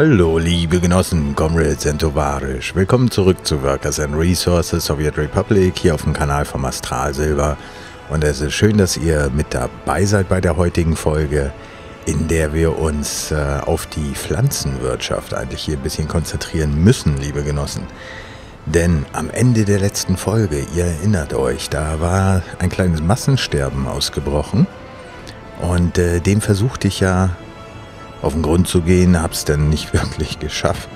Hallo, liebe Genossen, Comrades and Tovarisch. Willkommen zurück zu Workers and Resources Soviet Republic hier auf dem Kanal vom Astral Silber. Und es ist schön, dass ihr mit dabei seid bei der heutigen Folge, in der wir uns äh, auf die Pflanzenwirtschaft eigentlich hier ein bisschen konzentrieren müssen, liebe Genossen. Denn am Ende der letzten Folge, ihr erinnert euch, da war ein kleines Massensterben ausgebrochen. Und äh, dem versuchte ich ja auf den Grund zu gehen, hab's dann nicht wirklich geschafft.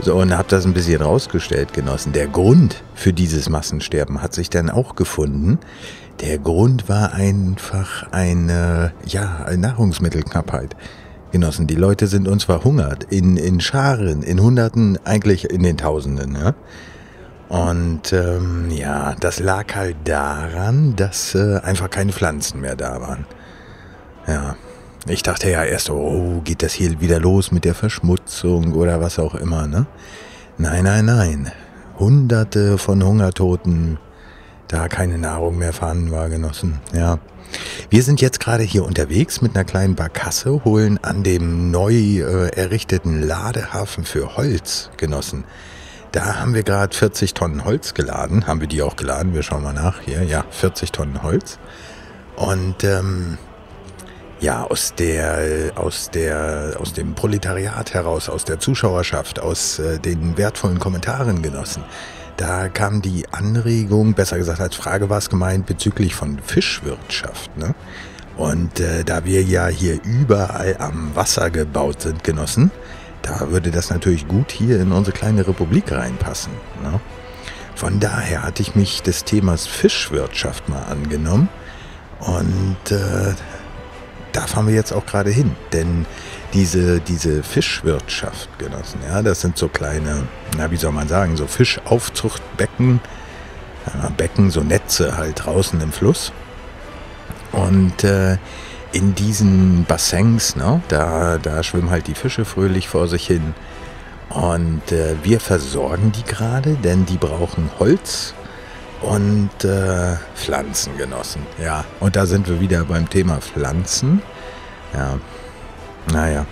So, und hab das ein bisschen rausgestellt, Genossen. Der Grund für dieses Massensterben hat sich dann auch gefunden. Der Grund war einfach eine, ja, eine Nahrungsmittelknappheit. Genossen, die Leute sind uns verhungert. In, in Scharen, in Hunderten, eigentlich in den Tausenden. Ja? Und ähm, ja, das lag halt daran, dass äh, einfach keine Pflanzen mehr da waren. Ja, ich dachte ja erst, oh, geht das hier wieder los mit der Verschmutzung oder was auch immer, ne? Nein, nein, nein. Hunderte von Hungertoten, da keine Nahrung mehr vorhanden war, Genossen. Ja. Wir sind jetzt gerade hier unterwegs mit einer kleinen Barkasse, holen an dem neu äh, errichteten Ladehafen für Holz, Genossen. Da haben wir gerade 40 Tonnen Holz geladen. Haben wir die auch geladen? Wir schauen mal nach hier. Ja, 40 Tonnen Holz. Und ähm, ja, aus der, aus der, aus dem Proletariat heraus, aus der Zuschauerschaft, aus äh, den wertvollen Kommentaren genossen. Da kam die Anregung, besser gesagt als Frage war es gemeint, bezüglich von Fischwirtschaft. Ne? Und äh, da wir ja hier überall am Wasser gebaut sind, Genossen, da würde das natürlich gut hier in unsere kleine Republik reinpassen. Ne? Von daher hatte ich mich des Themas Fischwirtschaft mal angenommen und äh, da fahren wir jetzt auch gerade hin. Denn diese, diese Fischwirtschaft, Genossen, ja, das sind so kleine, na, wie soll man sagen, so Fischaufzuchtbecken, ja, Becken, so Netze halt draußen im Fluss. Und äh, in diesen Bassins, ne, da, da schwimmen halt die Fische fröhlich vor sich hin. Und äh, wir versorgen die gerade, denn die brauchen Holz und äh, Pflanzengenossen. Ja, und da sind wir wieder beim Thema Pflanzen. Ja, naja.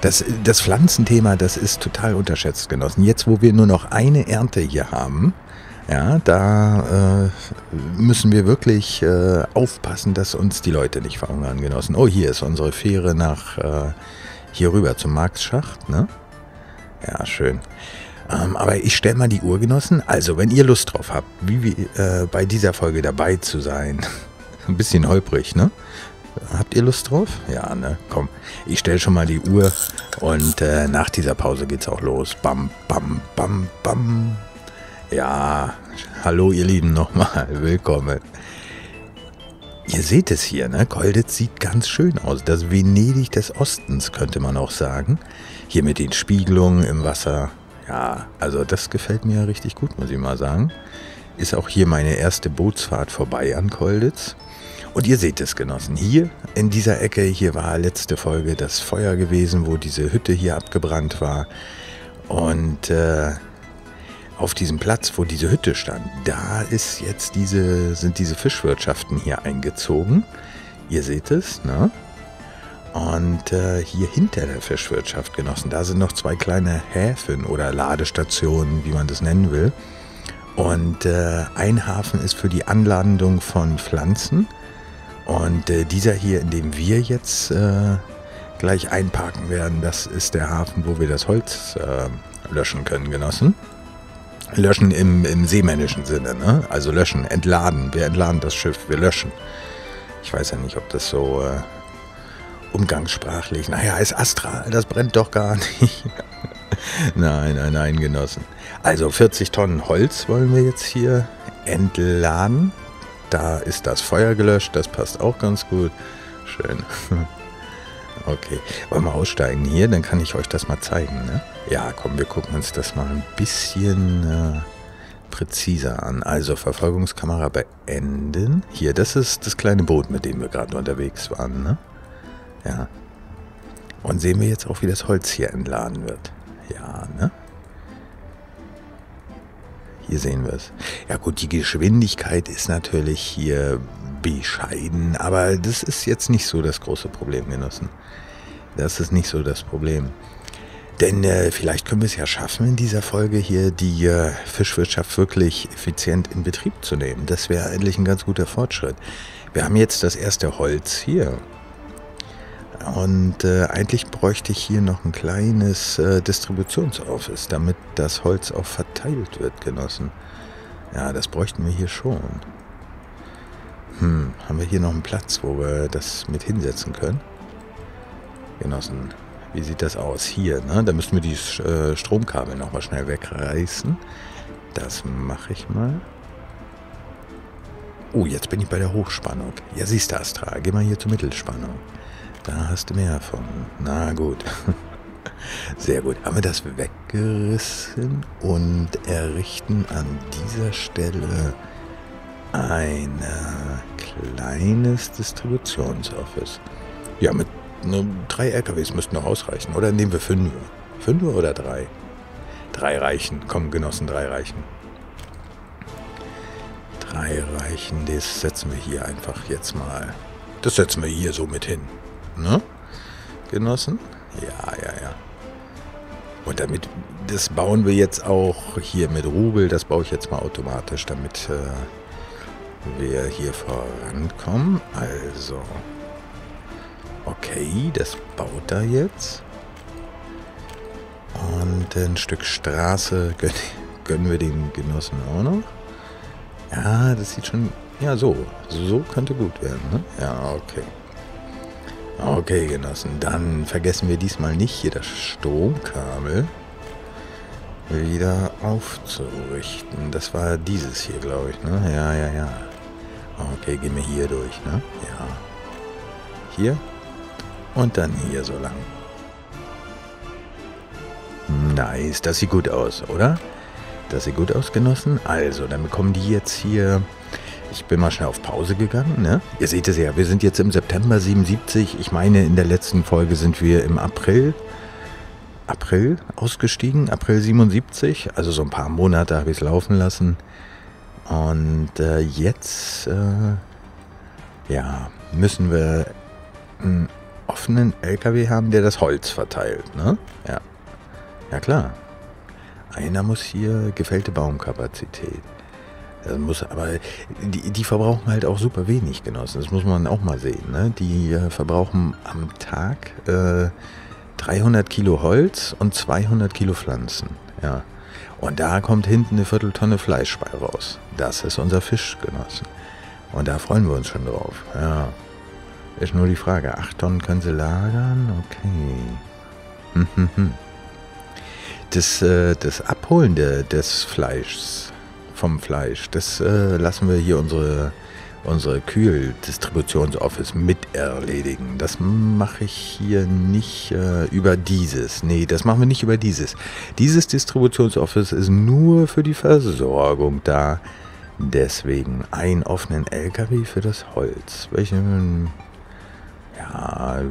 Das, das Pflanzenthema, das ist total unterschätzt, Genossen. Jetzt, wo wir nur noch eine Ernte hier haben, ja, da äh, müssen wir wirklich äh, aufpassen, dass uns die Leute nicht verhungern, Genossen. Oh, hier ist unsere Fähre nach äh, hier rüber zum Marktschacht, ne? Ja, schön. Ähm, aber ich stelle mal die Urgenossen. Also, wenn ihr Lust drauf habt, wie, wie äh, bei dieser Folge dabei zu sein, ein bisschen holprig, ne? Habt ihr Lust drauf? Ja, ne? Komm, ich stelle schon mal die Uhr und äh, nach dieser Pause geht's auch los. Bam, bam, bam, bam. Ja, hallo ihr Lieben nochmal, willkommen. Ihr seht es hier, ne? Kolditz sieht ganz schön aus. Das Venedig des Ostens, könnte man auch sagen. Hier mit den Spiegelungen im Wasser. Ja, also das gefällt mir richtig gut, muss ich mal sagen. Ist auch hier meine erste Bootsfahrt vorbei an Kolditz. Und ihr seht es, Genossen, hier in dieser Ecke, hier war letzte Folge das Feuer gewesen, wo diese Hütte hier abgebrannt war. Und äh, auf diesem Platz, wo diese Hütte stand, da ist jetzt diese, sind diese Fischwirtschaften hier eingezogen. Ihr seht es, ne? Und äh, hier hinter der Fischwirtschaft, Genossen, da sind noch zwei kleine Häfen oder Ladestationen, wie man das nennen will. Und äh, ein Hafen ist für die Anlandung von Pflanzen. Und äh, dieser hier, in dem wir jetzt äh, gleich einparken werden, das ist der Hafen, wo wir das Holz äh, löschen können, Genossen. Löschen im, im seemännischen Sinne, ne? Also löschen, entladen. Wir entladen das Schiff, wir löschen. Ich weiß ja nicht, ob das so äh, umgangssprachlich. Naja, ist astral, das brennt doch gar nicht. nein, nein, nein, Genossen. Also 40 Tonnen Holz wollen wir jetzt hier entladen. Da ist das Feuer gelöscht, das passt auch ganz gut. Schön. Okay, wollen wir aussteigen hier? Dann kann ich euch das mal zeigen. Ne? Ja, komm, wir gucken uns das mal ein bisschen äh, präziser an. Also Verfolgungskamera beenden. Hier, das ist das kleine Boot, mit dem wir gerade unterwegs waren. Ne? Ja. Und sehen wir jetzt auch, wie das Holz hier entladen wird. Ja, ne? Hier sehen wir es. Ja gut, die Geschwindigkeit ist natürlich hier bescheiden, aber das ist jetzt nicht so das große Problem, Genossen. Das ist nicht so das Problem. Denn äh, vielleicht können wir es ja schaffen, in dieser Folge hier die äh, Fischwirtschaft wirklich effizient in Betrieb zu nehmen. Das wäre eigentlich ein ganz guter Fortschritt. Wir haben jetzt das erste Holz hier. Und äh, eigentlich bräuchte ich hier noch ein kleines äh, Distributionsoffice, damit das Holz auch verteilt wird, Genossen. Ja, das bräuchten wir hier schon. Hm, haben wir hier noch einen Platz, wo wir das mit hinsetzen können? Genossen, wie sieht das aus? Hier, ne? Da müssten wir die äh, Stromkabel nochmal schnell wegreißen. Das mache ich mal. Oh, jetzt bin ich bei der Hochspannung. Ja, siehst du, Astra, geh mal hier zur Mittelspannung. Da hast du mehr von. Na gut. Sehr gut. Haben wir das weggerissen und errichten an dieser Stelle ein kleines Distributionsoffice. Ja, mit ne, drei LKWs müssten noch ausreichen. Oder nehmen wir fünf? Fünf oder drei? Drei reichen. Komm, Genossen, drei reichen. Drei reichen. Das setzen wir hier einfach jetzt mal. Das setzen wir hier so mit hin. Ne? Genossen? Ja, ja, ja. Und damit, das bauen wir jetzt auch hier mit Rubel, das baue ich jetzt mal automatisch, damit äh, wir hier vorankommen. Also, okay, das baut er jetzt. Und ein Stück Straße gönnen, gönnen wir den Genossen auch noch. Ja, das sieht schon, ja so, so könnte gut werden, ne? Ja, okay. Okay, Genossen, dann vergessen wir diesmal nicht hier das Stromkabel wieder aufzurichten. Das war dieses hier, glaube ich, ne? Ja, ja, ja. Okay, gehen wir hier durch, ne? Ja. Hier und dann hier so lang. Nice, das sieht gut aus, oder? Das sieht gut aus, Genossen. Also, dann bekommen die jetzt hier ich bin mal schnell auf Pause gegangen. Ne? Ihr seht es ja, wir sind jetzt im September 77. Ich meine, in der letzten Folge sind wir im April, April ausgestiegen, April 77. Also so ein paar Monate habe ich es laufen lassen. Und äh, jetzt, äh, ja, müssen wir einen offenen LKW haben, der das Holz verteilt. Ne? Ja. ja, klar. Einer muss hier gefällte Baumkapazität. Das muss, aber die, die verbrauchen halt auch super wenig, Genossen. Das muss man auch mal sehen. Ne? Die äh, verbrauchen am Tag äh, 300 Kilo Holz und 200 Kilo Pflanzen. Ja. Und da kommt hinten eine Vierteltonne Fleisch bei raus. Das ist unser Fisch, Genossen. Und da freuen wir uns schon drauf. Ja. Ist nur die Frage, 8 Tonnen können sie lagern? Okay. Das, äh, das Abholen des Fleischs vom Fleisch. Das äh, lassen wir hier unsere, unsere Kühldistributionsoffice mit erledigen. Das mache ich hier nicht äh, über dieses. Nee, das machen wir nicht über dieses. Dieses Distributionsoffice ist nur für die Versorgung da. Deswegen ein offenen LKW für das Holz. Welchen. Ja,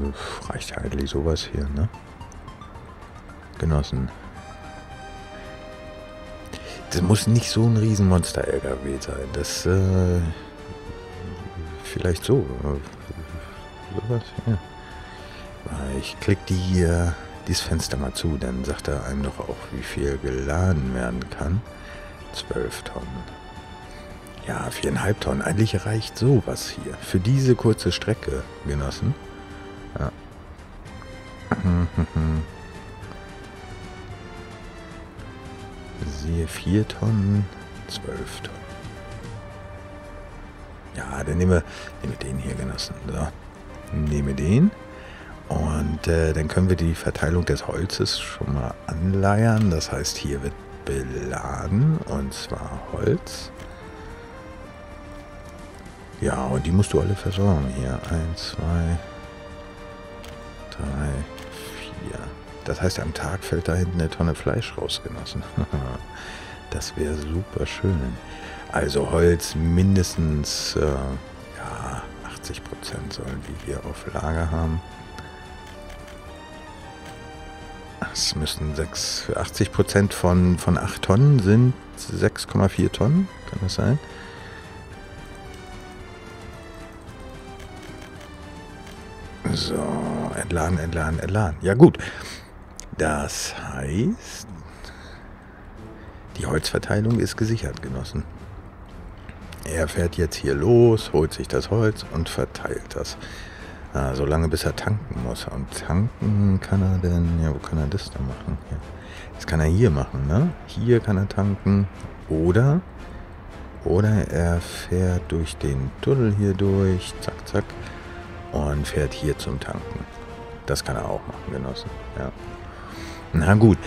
reicht eigentlich sowas hier, ne? Genossen. Das muss nicht so ein Riesenmonster-LKW sein. Das, äh, vielleicht so. Sowas, ja. Ich klicke die, äh, dieses Fenster mal zu, dann sagt er einem doch auch, wie viel geladen werden kann. 12 Tonnen. Ja, viereinhalb Tonnen. Eigentlich reicht sowas hier. Für diese kurze Strecke, Genossen. Ja. Siehe 4 Tonnen, 12 Tonnen. Ja, dann nehmen wir, den hier, Genossen. So, nehme den. Und äh, dann können wir die Verteilung des Holzes schon mal anleiern. Das heißt, hier wird beladen und zwar Holz. Ja, und die musst du alle versorgen. Hier, 1, 2, 3, 4. Das heißt, am Tag fällt da hinten eine Tonne Fleisch rausgenossen. das wäre super schön. Also Holz mindestens äh, ja, 80 Prozent sollen wir hier auf Lager haben. Es müssen 6, 80 Prozent von, von 8 Tonnen sind 6,4 Tonnen. Kann das sein? So, entladen, entladen, entladen. Ja gut, Das heißt, die Holzverteilung ist gesichert, Genossen. Er fährt jetzt hier los, holt sich das Holz und verteilt das. Ah, so lange bis er tanken muss. Und tanken kann er denn, ja, wo kann er das dann machen? Hier. Das kann er hier machen, ne? Hier kann er tanken. Oder, oder er fährt durch den Tunnel hier durch, zack, zack, und fährt hier zum Tanken. Das kann er auch machen, Genossen. Ja. Na gut,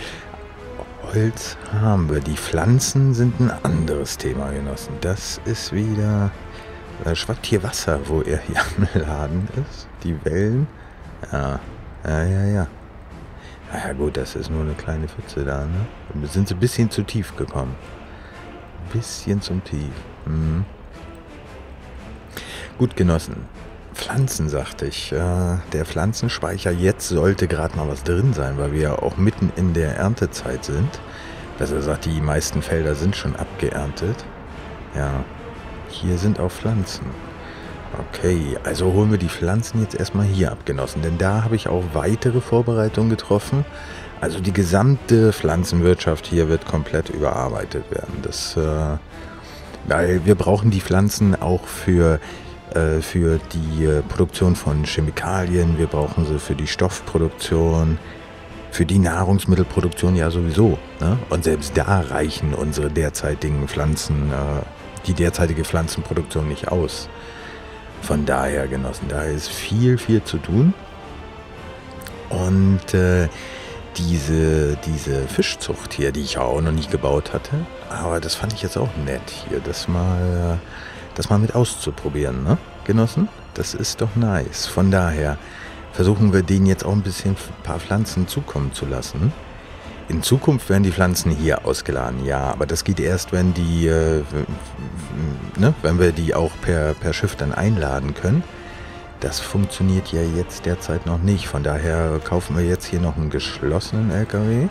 Holz haben wir. Die Pflanzen sind ein anderes Thema, Genossen. Das ist wieder... Da schwappt hier Wasser, wo er hier am Laden ist. Die Wellen. Ja, ja, ja, ja. Na ja gut, das ist nur eine kleine Pfütze da, ne? Wir sind ein bisschen zu tief gekommen. Ein bisschen zum Tief. Mhm. Gut, Genossen. Pflanzen, sagte ich. Der Pflanzenspeicher, jetzt sollte gerade mal was drin sein, weil wir ja auch mitten in der Erntezeit sind. Besser gesagt, die meisten Felder sind schon abgeerntet. Ja, hier sind auch Pflanzen. Okay, also holen wir die Pflanzen jetzt erstmal hier abgenossen, denn da habe ich auch weitere Vorbereitungen getroffen. Also die gesamte Pflanzenwirtschaft hier wird komplett überarbeitet werden. Das, äh, weil wir brauchen die Pflanzen auch für für die äh, Produktion von Chemikalien, wir brauchen sie für die Stoffproduktion, für die Nahrungsmittelproduktion ja sowieso. Ne? Und selbst da reichen unsere derzeitigen Pflanzen, äh, die derzeitige Pflanzenproduktion nicht aus. Von daher, Genossen, da ist viel, viel zu tun. Und äh, diese, diese Fischzucht hier, die ich auch noch nicht gebaut hatte, aber das fand ich jetzt auch nett hier, das mal das mal mit auszuprobieren, ne, Genossen? Das ist doch nice. Von daher versuchen wir denen jetzt auch ein bisschen ein paar Pflanzen zukommen zu lassen. In Zukunft werden die Pflanzen hier ausgeladen, ja, aber das geht erst, wenn die, äh, ne, wenn wir die auch per, per Schiff dann einladen können. Das funktioniert ja jetzt derzeit noch nicht. Von daher kaufen wir jetzt hier noch einen geschlossenen LKW.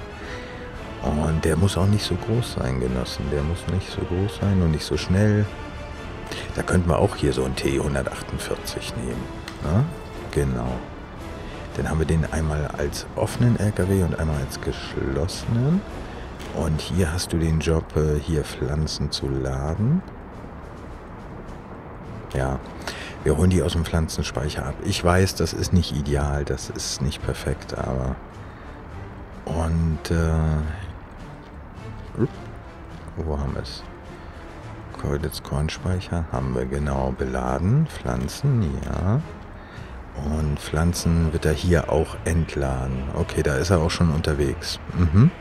Und der muss auch nicht so groß sein, Genossen. Der muss nicht so groß sein und nicht so schnell. Da könnten wir auch hier so ein T148 nehmen. Ne? Genau. Dann haben wir den einmal als offenen LKW und einmal als geschlossenen. Und hier hast du den Job, äh, hier Pflanzen zu laden. Ja, wir holen die aus dem Pflanzenspeicher ab. Ich weiß, das ist nicht ideal, das ist nicht perfekt, aber... Und, äh... Wo haben wir es? Coilets Kornspeicher haben wir genau beladen. Pflanzen, ja. Und Pflanzen wird er hier auch entladen. Okay, da ist er auch schon unterwegs. Mhm.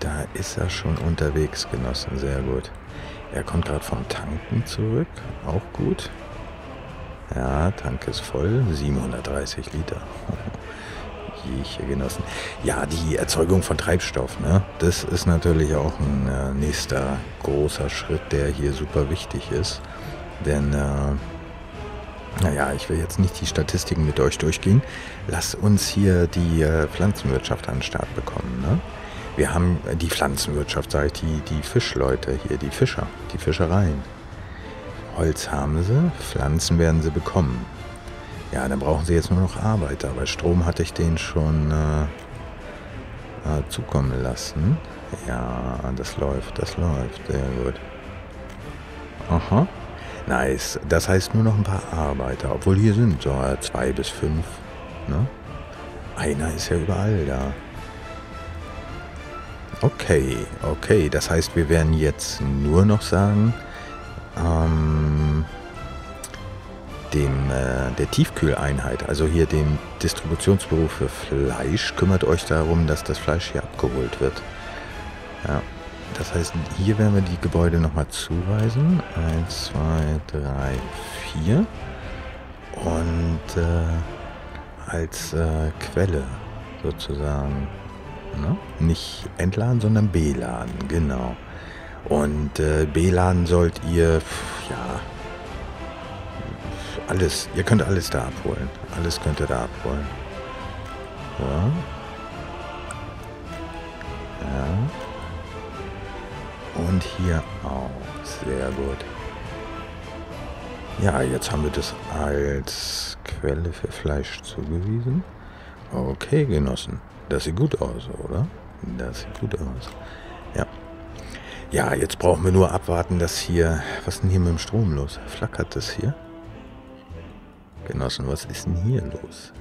Da ist er schon unterwegs, Genossen. Sehr gut. Er kommt gerade vom Tanken zurück. Auch gut. Ja, Tank ist voll. 730 Liter. Jeche genossen. Ja, die Erzeugung von Treibstoff, ne? das ist natürlich auch ein äh, nächster großer Schritt, der hier super wichtig ist. Denn, äh, naja, ich will jetzt nicht die Statistiken mit euch durchgehen. Lass uns hier die äh, Pflanzenwirtschaft an den Start bekommen. Ne? Wir haben die Pflanzenwirtschaft, sage ich, die, die Fischleute hier, die Fischer, die Fischereien. Holz haben sie, Pflanzen werden sie bekommen. Ja, dann brauchen sie jetzt nur noch Arbeiter, weil Strom hatte ich denen schon äh, äh, zukommen lassen. Ja, das läuft, das läuft, sehr gut. Aha. Nice. Das heißt nur noch ein paar Arbeiter, obwohl hier sind so äh, zwei bis fünf. Ne? Einer ist ja überall da. Okay, okay. Das heißt, wir werden jetzt nur noch sagen, ähm, dem, äh, der Tiefkühleinheit, also hier dem Distributionsbüro für Fleisch, kümmert euch darum, dass das Fleisch hier abgeholt wird. Ja, das heißt, hier werden wir die Gebäude nochmal zuweisen. Eins, zwei, drei, vier. Und äh, als äh, Quelle sozusagen. Ne? Nicht entladen, sondern beladen, genau. Und äh, beladen sollt ihr, ja, alles, ihr könnt alles da abholen. Alles könnt ihr da abholen. Ja. Ja. Und hier auch. Sehr gut. Ja, jetzt haben wir das als Quelle für Fleisch zugewiesen. Okay, Genossen. Das sieht gut aus, oder? Das sieht gut aus. Ja. Ja, jetzt brauchen wir nur abwarten, dass hier... Was ist denn hier mit dem Strom los? Flackert das hier? Genossen, was ist denn hier los?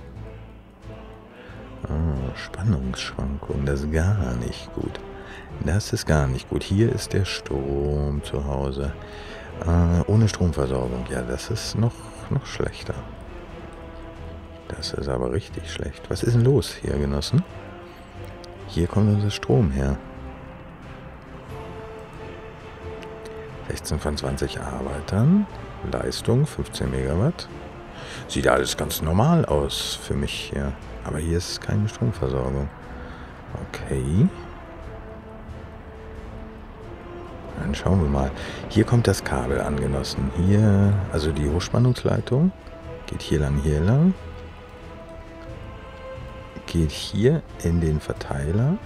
Oh, Spannungsschwankung, das ist gar nicht gut. Das ist gar nicht gut. Hier ist der Strom zu Hause. Äh, ohne Stromversorgung, ja, das ist noch, noch schlechter. Das ist aber richtig schlecht. Was ist denn los hier, Genossen? Hier kommt unser Strom her. 16 von 20 Arbeitern. Leistung 15 Megawatt. Sieht alles ganz normal aus für mich hier. Aber hier ist keine Stromversorgung. Okay. Dann schauen wir mal. Hier kommt das Kabel angenossen. Hier, also die Hochspannungsleitung. Geht hier lang, hier lang. Geht hier in den Verteiler.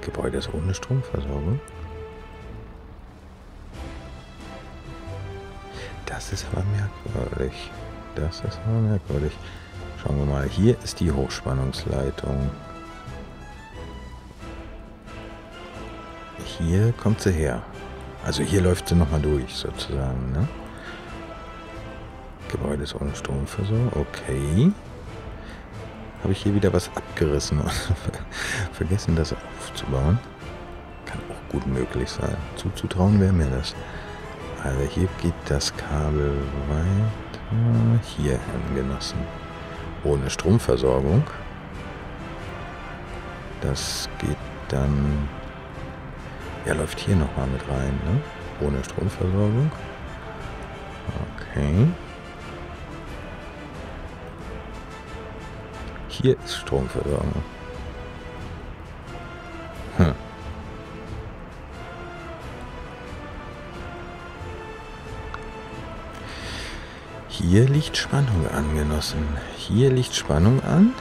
Gebäude ist ohne Stromversorgung. Das ist aber merkwürdig. Das ist aber merkwürdig. Schauen wir mal. Hier ist die Hochspannungsleitung. Hier kommt sie her. Also hier läuft sie nochmal durch, sozusagen. Ne? Gebäude ist ohne Stromversorgung. Okay. Habe ich hier wieder was abgerissen und vergessen, das aufzubauen. Kann auch gut möglich sein. Zuzutrauen wäre mir das. Also hier geht das Kabel weiter. Hier hingenossen ohne Stromversorgung. Das geht dann... Er läuft hier nochmal mit rein, ne? Ohne Stromversorgung. Okay. Hier ist Stromversorgung. Hier liegt Spannung an, Genossen. Hier liegt Spannung an.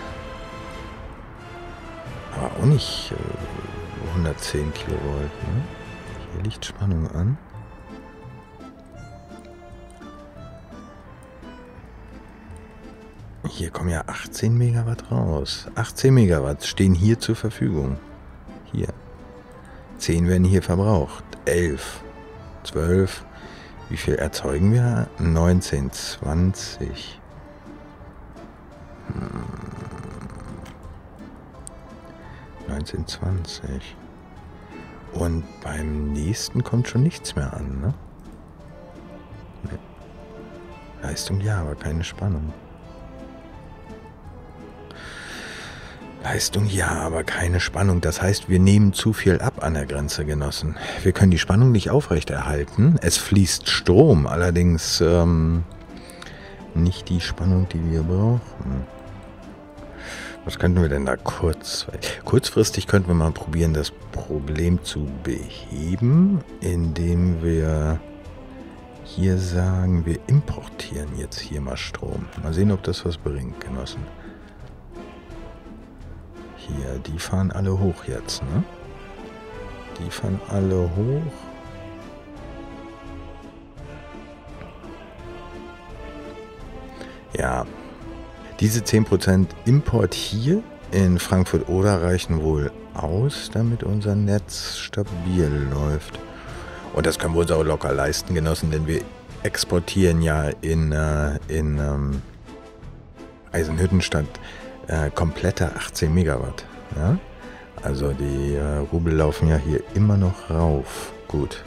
Aber auch nicht äh, 110 Kilovolt. Ne? Hier liegt Spannung an. Hier kommen ja 18 Megawatt raus. 18 Megawatt stehen hier zur Verfügung. Hier. 10 werden hier verbraucht. 11, 12, wie viel erzeugen wir? 19, 20. Hm. 19, 20. Und beim nächsten kommt schon nichts mehr an, ne? Nee. Leistung ja, aber keine Spannung. Leistung ja, aber keine Spannung. Das heißt, wir nehmen zu viel ab an der Grenze, Genossen. Wir können die Spannung nicht aufrechterhalten. Es fließt Strom, allerdings ähm, nicht die Spannung, die wir brauchen. Was könnten wir denn da kurz... Kurzfristig könnten wir mal probieren, das Problem zu beheben, indem wir hier sagen, wir importieren jetzt hier mal Strom. Mal sehen, ob das was bringt, Genossen. Hier, die fahren alle hoch jetzt, ne? Die fahren alle hoch. Ja, diese 10% Import hier in Frankfurt-Oder reichen wohl aus, damit unser Netz stabil läuft. Und das können wir uns auch locker leisten, Genossen, denn wir exportieren ja in, äh, in ähm, Eisenhüttenstadt äh, komplette 18 Megawatt. Ja? Also die äh, Rubel laufen ja hier immer noch rauf. Gut.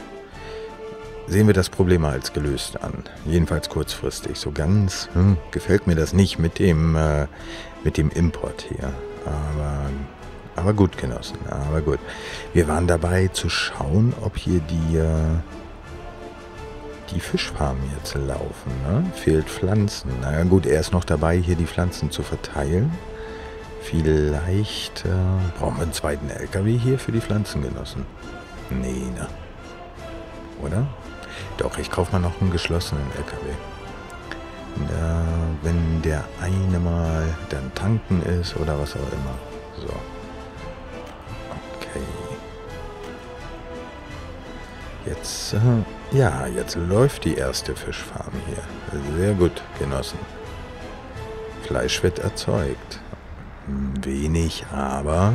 Sehen wir das Problem als gelöst an. Jedenfalls kurzfristig. So ganz hm, gefällt mir das nicht mit dem, äh, mit dem Import hier. Aber, aber gut, Genossen. Aber gut. Wir waren dabei zu schauen, ob hier die, äh, die Fischfarmen jetzt laufen. Ne? Fehlt Pflanzen. Na gut, er ist noch dabei, hier die Pflanzen zu verteilen. Vielleicht äh, brauchen wir einen zweiten LKW hier für die Pflanzengenossen. Nee, ne? Oder? Doch, ich kaufe mal noch einen geschlossenen LKW. Da, wenn der eine mal dann tanken ist oder was auch immer. So. Okay. Jetzt, äh, ja, jetzt läuft die erste Fischfarm hier. Sehr gut, Genossen. Fleisch wird erzeugt. Wenig, aber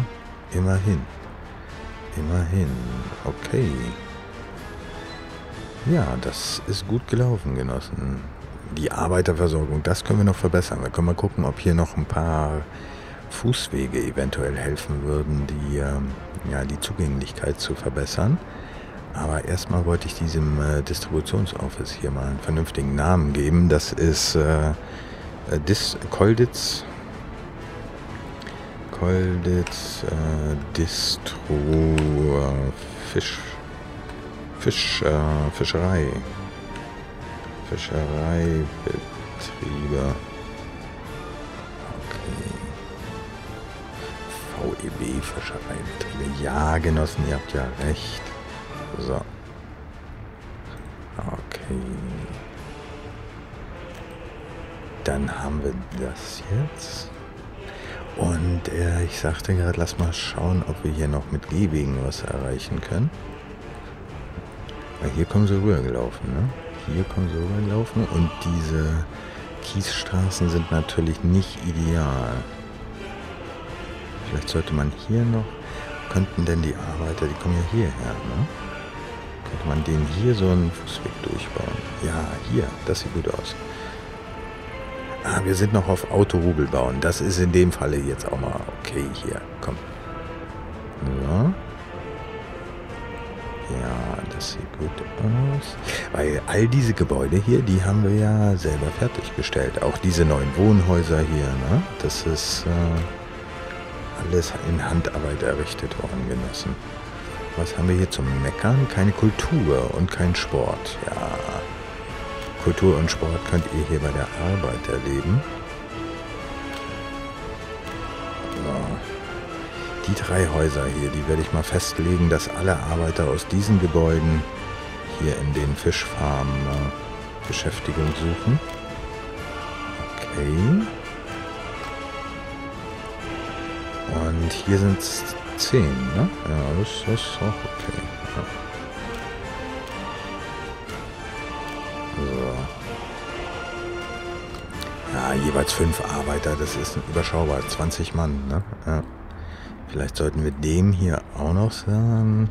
immerhin. Immerhin. Okay. Ja, das ist gut gelaufen, Genossen. Die Arbeiterversorgung, das können wir noch verbessern. Wir können mal gucken, ob hier noch ein paar Fußwege eventuell helfen würden, die, ähm, ja, die Zugänglichkeit zu verbessern. Aber erstmal wollte ich diesem äh, Distributionsoffice hier mal einen vernünftigen Namen geben. Das ist äh, äh Dis Kolditz. Kolditz äh, Distro äh, Fisch. Fisch, äh, Fischerei. Fischereibetriebe. Okay. VEB Fischereibetriebe. Ja, Genossen, ihr habt ja recht. So. Okay. Dann haben wir das jetzt. Und äh, ich sagte gerade, lass mal schauen, ob wir hier noch mit Gehwegen was erreichen können. Weil hier kommen sie rübergelaufen, ne? Hier kommen sie rübergelaufen und diese Kiesstraßen sind natürlich nicht ideal. Vielleicht sollte man hier noch, könnten denn die Arbeiter, die kommen ja hierher, ne? Könnte man den hier so einen Fußweg durchbauen? Ja, hier, das sieht gut aus. Ah, wir sind noch auf Autorubel bauen. Das ist in dem Falle jetzt auch mal okay hier. Komm. So. Ja, das sieht gut aus. Weil all diese Gebäude hier, die haben wir ja selber fertiggestellt. Auch diese neuen Wohnhäuser hier, ne? Das ist äh, alles in Handarbeit errichtet worden, Genossen. Was haben wir hier zum Meckern? Keine Kultur und kein Sport. Ja, Kultur und Sport könnt ihr hier bei der Arbeit erleben. So. Die drei Häuser hier, die werde ich mal festlegen, dass alle Arbeiter aus diesen Gebäuden hier in den Fischfarmen äh, Beschäftigung suchen. Okay. Und hier sind 10, ne? Ja, das, das ist auch okay. Ja. So. Ja, jeweils fünf Arbeiter, das ist überschaubar. 20 Mann, ne? Ja. Vielleicht sollten wir dem hier auch noch sagen.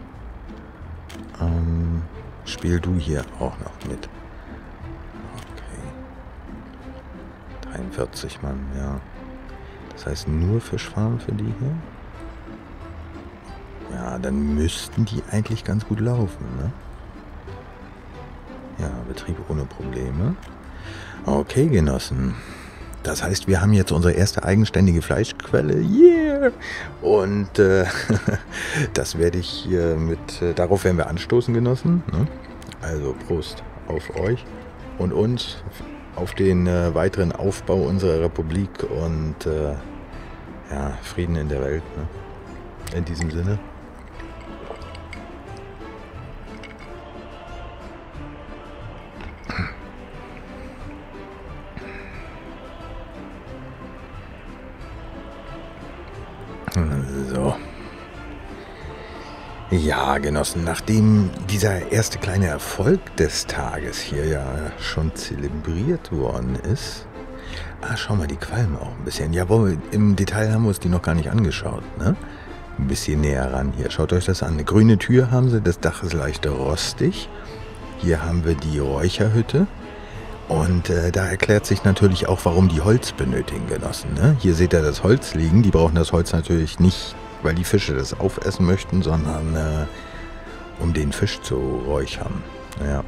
Ähm, spiel du hier auch noch mit. Okay. 43 Mann, ja. Das heißt nur Fischfarm für die hier? Ja, dann müssten die eigentlich ganz gut laufen, ne? Ja, Betrieb ohne Probleme. Okay, Genossen. Das heißt, wir haben jetzt unsere erste eigenständige Fleischquelle. Yeah! Und äh, das werde ich hier mit, äh, darauf werden wir anstoßen, Genossen. Ne? Also Prost auf euch und uns, auf den äh, weiteren Aufbau unserer Republik und äh, ja, Frieden in der Welt. Ne? In diesem Sinne. Ja, Genossen, nachdem dieser erste kleine Erfolg des Tages hier ja schon zelebriert worden ist. Ah, schau mal, die qualmen auch ein bisschen. Jawohl, im Detail haben wir uns die noch gar nicht angeschaut, ne? Ein bisschen näher ran hier. Schaut euch das an. Eine grüne Tür haben sie, das Dach ist leicht rostig. Hier haben wir die Räucherhütte. Und äh, da erklärt sich natürlich auch, warum die Holz benötigen, Genossen. Ne? Hier seht ihr das Holz liegen. Die brauchen das Holz natürlich nicht, weil die Fische das aufessen möchten, sondern äh, um den Fisch zu räuchern. Ja.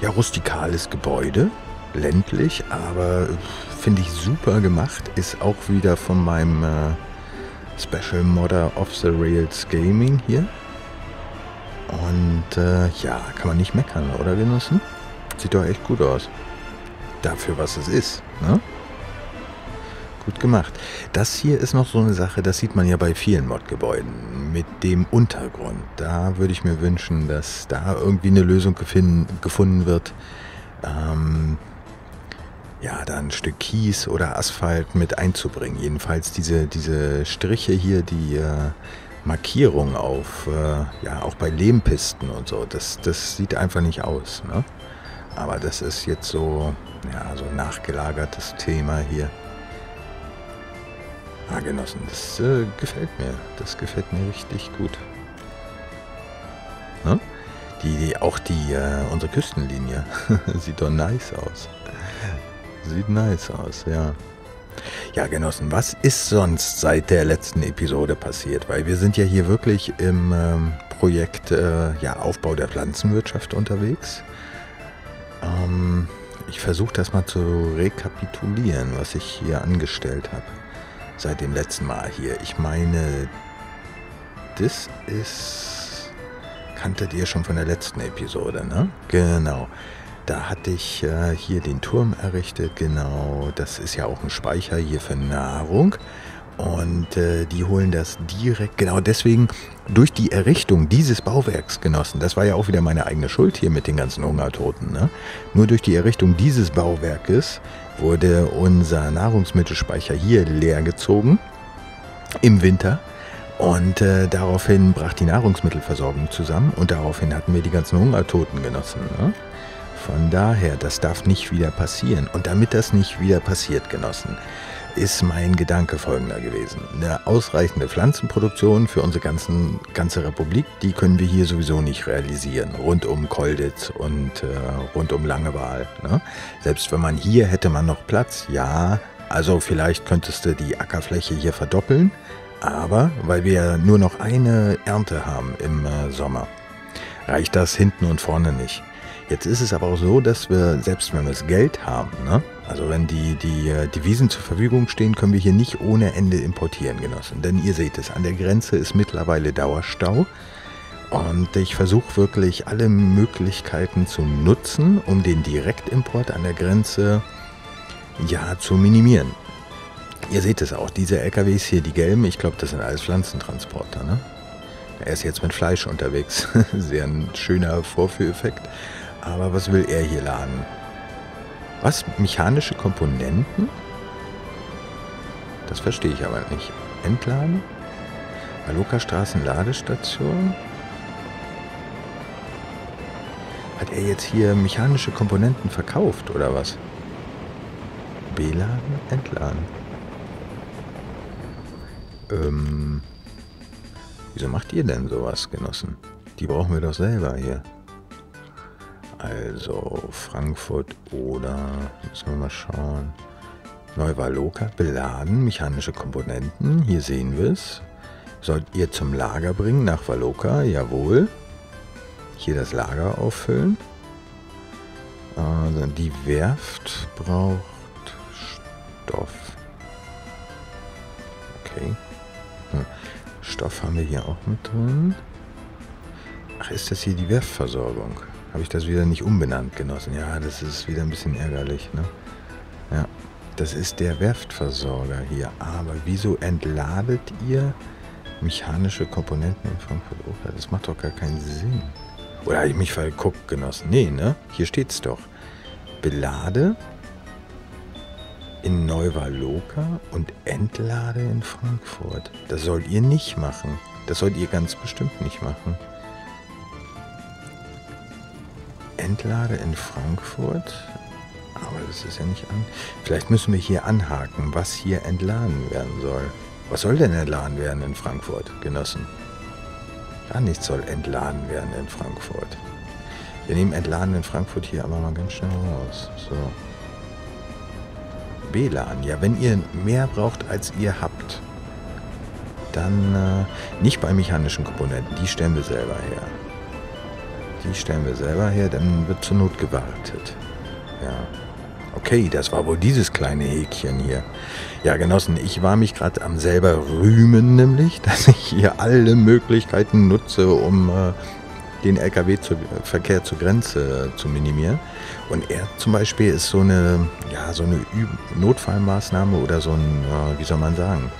Ja, rustikales Gebäude, ländlich, aber finde ich super gemacht. Ist auch wieder von meinem äh, Special Modder of the Rails Gaming hier. Und äh, ja, kann man nicht meckern, oder Genossen? Sieht doch echt gut aus. Dafür, was es ist. Ne? Gut gemacht. Das hier ist noch so eine Sache, das sieht man ja bei vielen Mod-Gebäuden mit dem Untergrund. Da würde ich mir wünschen, dass da irgendwie eine Lösung gefunden wird. Ähm, ja, da ein Stück Kies oder Asphalt mit einzubringen. Jedenfalls diese, diese Striche hier, die äh, Markierung auf, äh, ja, auch bei Lehmpisten und so. Das, das sieht einfach nicht aus. Ne? Aber das ist jetzt so, ja, so nachgelagertes Thema hier. Ah, Genossen, das äh, gefällt mir. Das gefällt mir richtig gut. Ne? Die, die, auch die, äh, unsere Küstenlinie sieht doch nice aus. Sieht nice aus, ja. Ja, Genossen, was ist sonst seit der letzten Episode passiert? Weil wir sind ja hier wirklich im ähm, Projekt äh, ja, Aufbau der Pflanzenwirtschaft unterwegs. Ähm, ich versuche das mal zu rekapitulieren, was ich hier angestellt habe seit dem letzten Mal hier. Ich meine, das ist... Kanntet ihr schon von der letzten Episode, ne? Genau. Da hatte ich äh, hier den Turm errichtet, genau. Das ist ja auch ein Speicher hier für Nahrung. Und äh, die holen das direkt, genau deswegen, durch die Errichtung dieses Bauwerks genossen. Das war ja auch wieder meine eigene Schuld hier mit den ganzen Hungertoten. Ne? Nur durch die Errichtung dieses Bauwerkes wurde unser Nahrungsmittelspeicher hier leer gezogen im Winter. Und äh, daraufhin brach die Nahrungsmittelversorgung zusammen und daraufhin hatten wir die ganzen Hungertoten genossen. Ne? Von daher, das darf nicht wieder passieren. Und damit das nicht wieder passiert, Genossen, ist mein Gedanke folgender gewesen. Eine ausreichende Pflanzenproduktion für unsere ganzen, ganze Republik, die können wir hier sowieso nicht realisieren. Rund um Kolditz und äh, rund um Langewahl. Ne? Selbst wenn man hier hätte man noch Platz, ja. Also vielleicht könntest du die Ackerfläche hier verdoppeln. Aber weil wir nur noch eine Ernte haben im äh, Sommer, reicht das hinten und vorne nicht. Jetzt ist es aber auch so, dass wir, selbst wenn wir das Geld haben, ne? Also wenn die, die äh, Devisen zur Verfügung stehen, können wir hier nicht ohne Ende importieren, Genossen. Denn ihr seht es, an der Grenze ist mittlerweile Dauerstau. Und ich versuche wirklich alle Möglichkeiten zu nutzen, um den Direktimport an der Grenze ja, zu minimieren. Ihr seht es auch, diese LKWs hier, die gelben, ich glaube, das sind alles Pflanzentransporter. Ne? Er ist jetzt mit Fleisch unterwegs. Sehr ein schöner Vorführeffekt. Aber was will er hier laden? Was? Mechanische Komponenten? Das verstehe ich aber nicht. Entladen? Aloka Straßen Ladestation? Hat er jetzt hier mechanische Komponenten verkauft oder was? Beladen, entladen. Ähm, wieso macht ihr denn sowas, Genossen? Die brauchen wir doch selber hier. Also Frankfurt oder, müssen wir mal schauen, Neuwaloka beladen, mechanische Komponenten, hier sehen wir es. Sollt ihr zum Lager bringen nach Valoka, jawohl. Hier das Lager auffüllen. Also die Werft braucht Stoff. Okay. Hm. Stoff haben wir hier auch mit drin. Ach, ist das hier die Werftversorgung? Habe ich das wieder nicht umbenannt, Genossen. Ja, das ist wieder ein bisschen ärgerlich. Ne? Ja, das ist der Werftversorger hier. Aber wieso entladet ihr mechanische Komponenten in Frankfurt-Oder? Das macht doch gar keinen Sinn. Oder habe ich mich verguckt, Genossen? Nee, ne? Hier steht's doch. Belade in Neuwaloka und entlade in Frankfurt. Das sollt ihr nicht machen. Das sollt ihr ganz bestimmt nicht machen. Endlade in Frankfurt. Aber das ist ja nicht an. Vielleicht müssen wir hier anhaken, was hier entladen werden soll. Was soll denn entladen werden in Frankfurt, Genossen? Gar nichts soll entladen werden in Frankfurt. Wir nehmen entladen in Frankfurt hier aber mal ganz schnell raus. So. WLAN. Ja, wenn ihr mehr braucht, als ihr habt, dann äh, nicht bei mechanischen Komponenten. Die stellen wir selber her. Die stellen wir selber her, dann wird zur Not gewartet. Ja. Okay, das war wohl dieses kleine Häkchen hier. Ja, Genossen, ich war mich gerade am selber rühmen, nämlich, dass ich hier alle Möglichkeiten nutze, um äh, den Lkw-Verkehr zur Grenze zu minimieren. Und er zum Beispiel ist so eine, ja, so eine Ü Notfallmaßnahme oder so ein, äh, wie soll man sagen,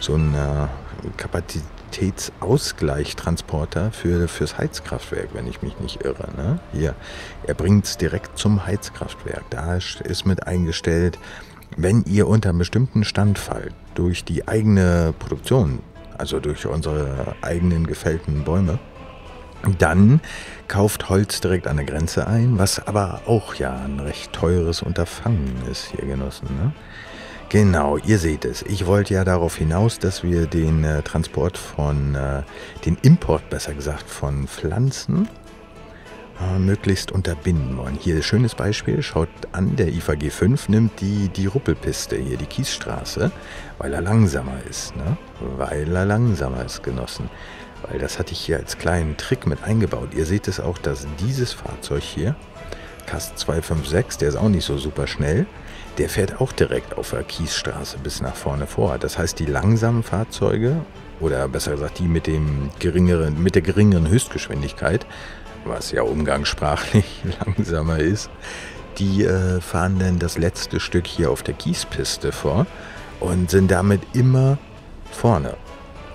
so ein äh, Kapazität Kapazitätsausgleichstransporter für, fürs Heizkraftwerk, wenn ich mich nicht irre. Ne? Hier, er bringt es direkt zum Heizkraftwerk. Da ist mit eingestellt, wenn ihr unter einem bestimmten Stand fallt, durch die eigene Produktion, also durch unsere eigenen gefällten Bäume, Dann kauft Holz direkt an der Grenze ein, was aber auch ja ein recht teures Unterfangen ist hier, Genossen. Ne? Genau, ihr seht es. Ich wollte ja darauf hinaus, dass wir den äh, Transport von, äh, den Import besser gesagt, von Pflanzen äh, möglichst unterbinden wollen. Hier schönes Beispiel, schaut an, der IVG 5 nimmt die, die Ruppelpiste hier, die Kiesstraße, weil er langsamer ist. Ne? Weil er langsamer ist, Genossen. Weil das hatte ich hier als kleinen Trick mit eingebaut. Ihr seht es auch, dass dieses Fahrzeug hier, Kast 256, der ist auch nicht so super schnell, der fährt auch direkt auf der Kiesstraße bis nach vorne vor. Das heißt, die langsamen Fahrzeuge, oder besser gesagt die mit, dem geringeren, mit der geringeren Höchstgeschwindigkeit, was ja umgangssprachlich langsamer ist, die äh, fahren dann das letzte Stück hier auf der Kiespiste vor und sind damit immer vorne.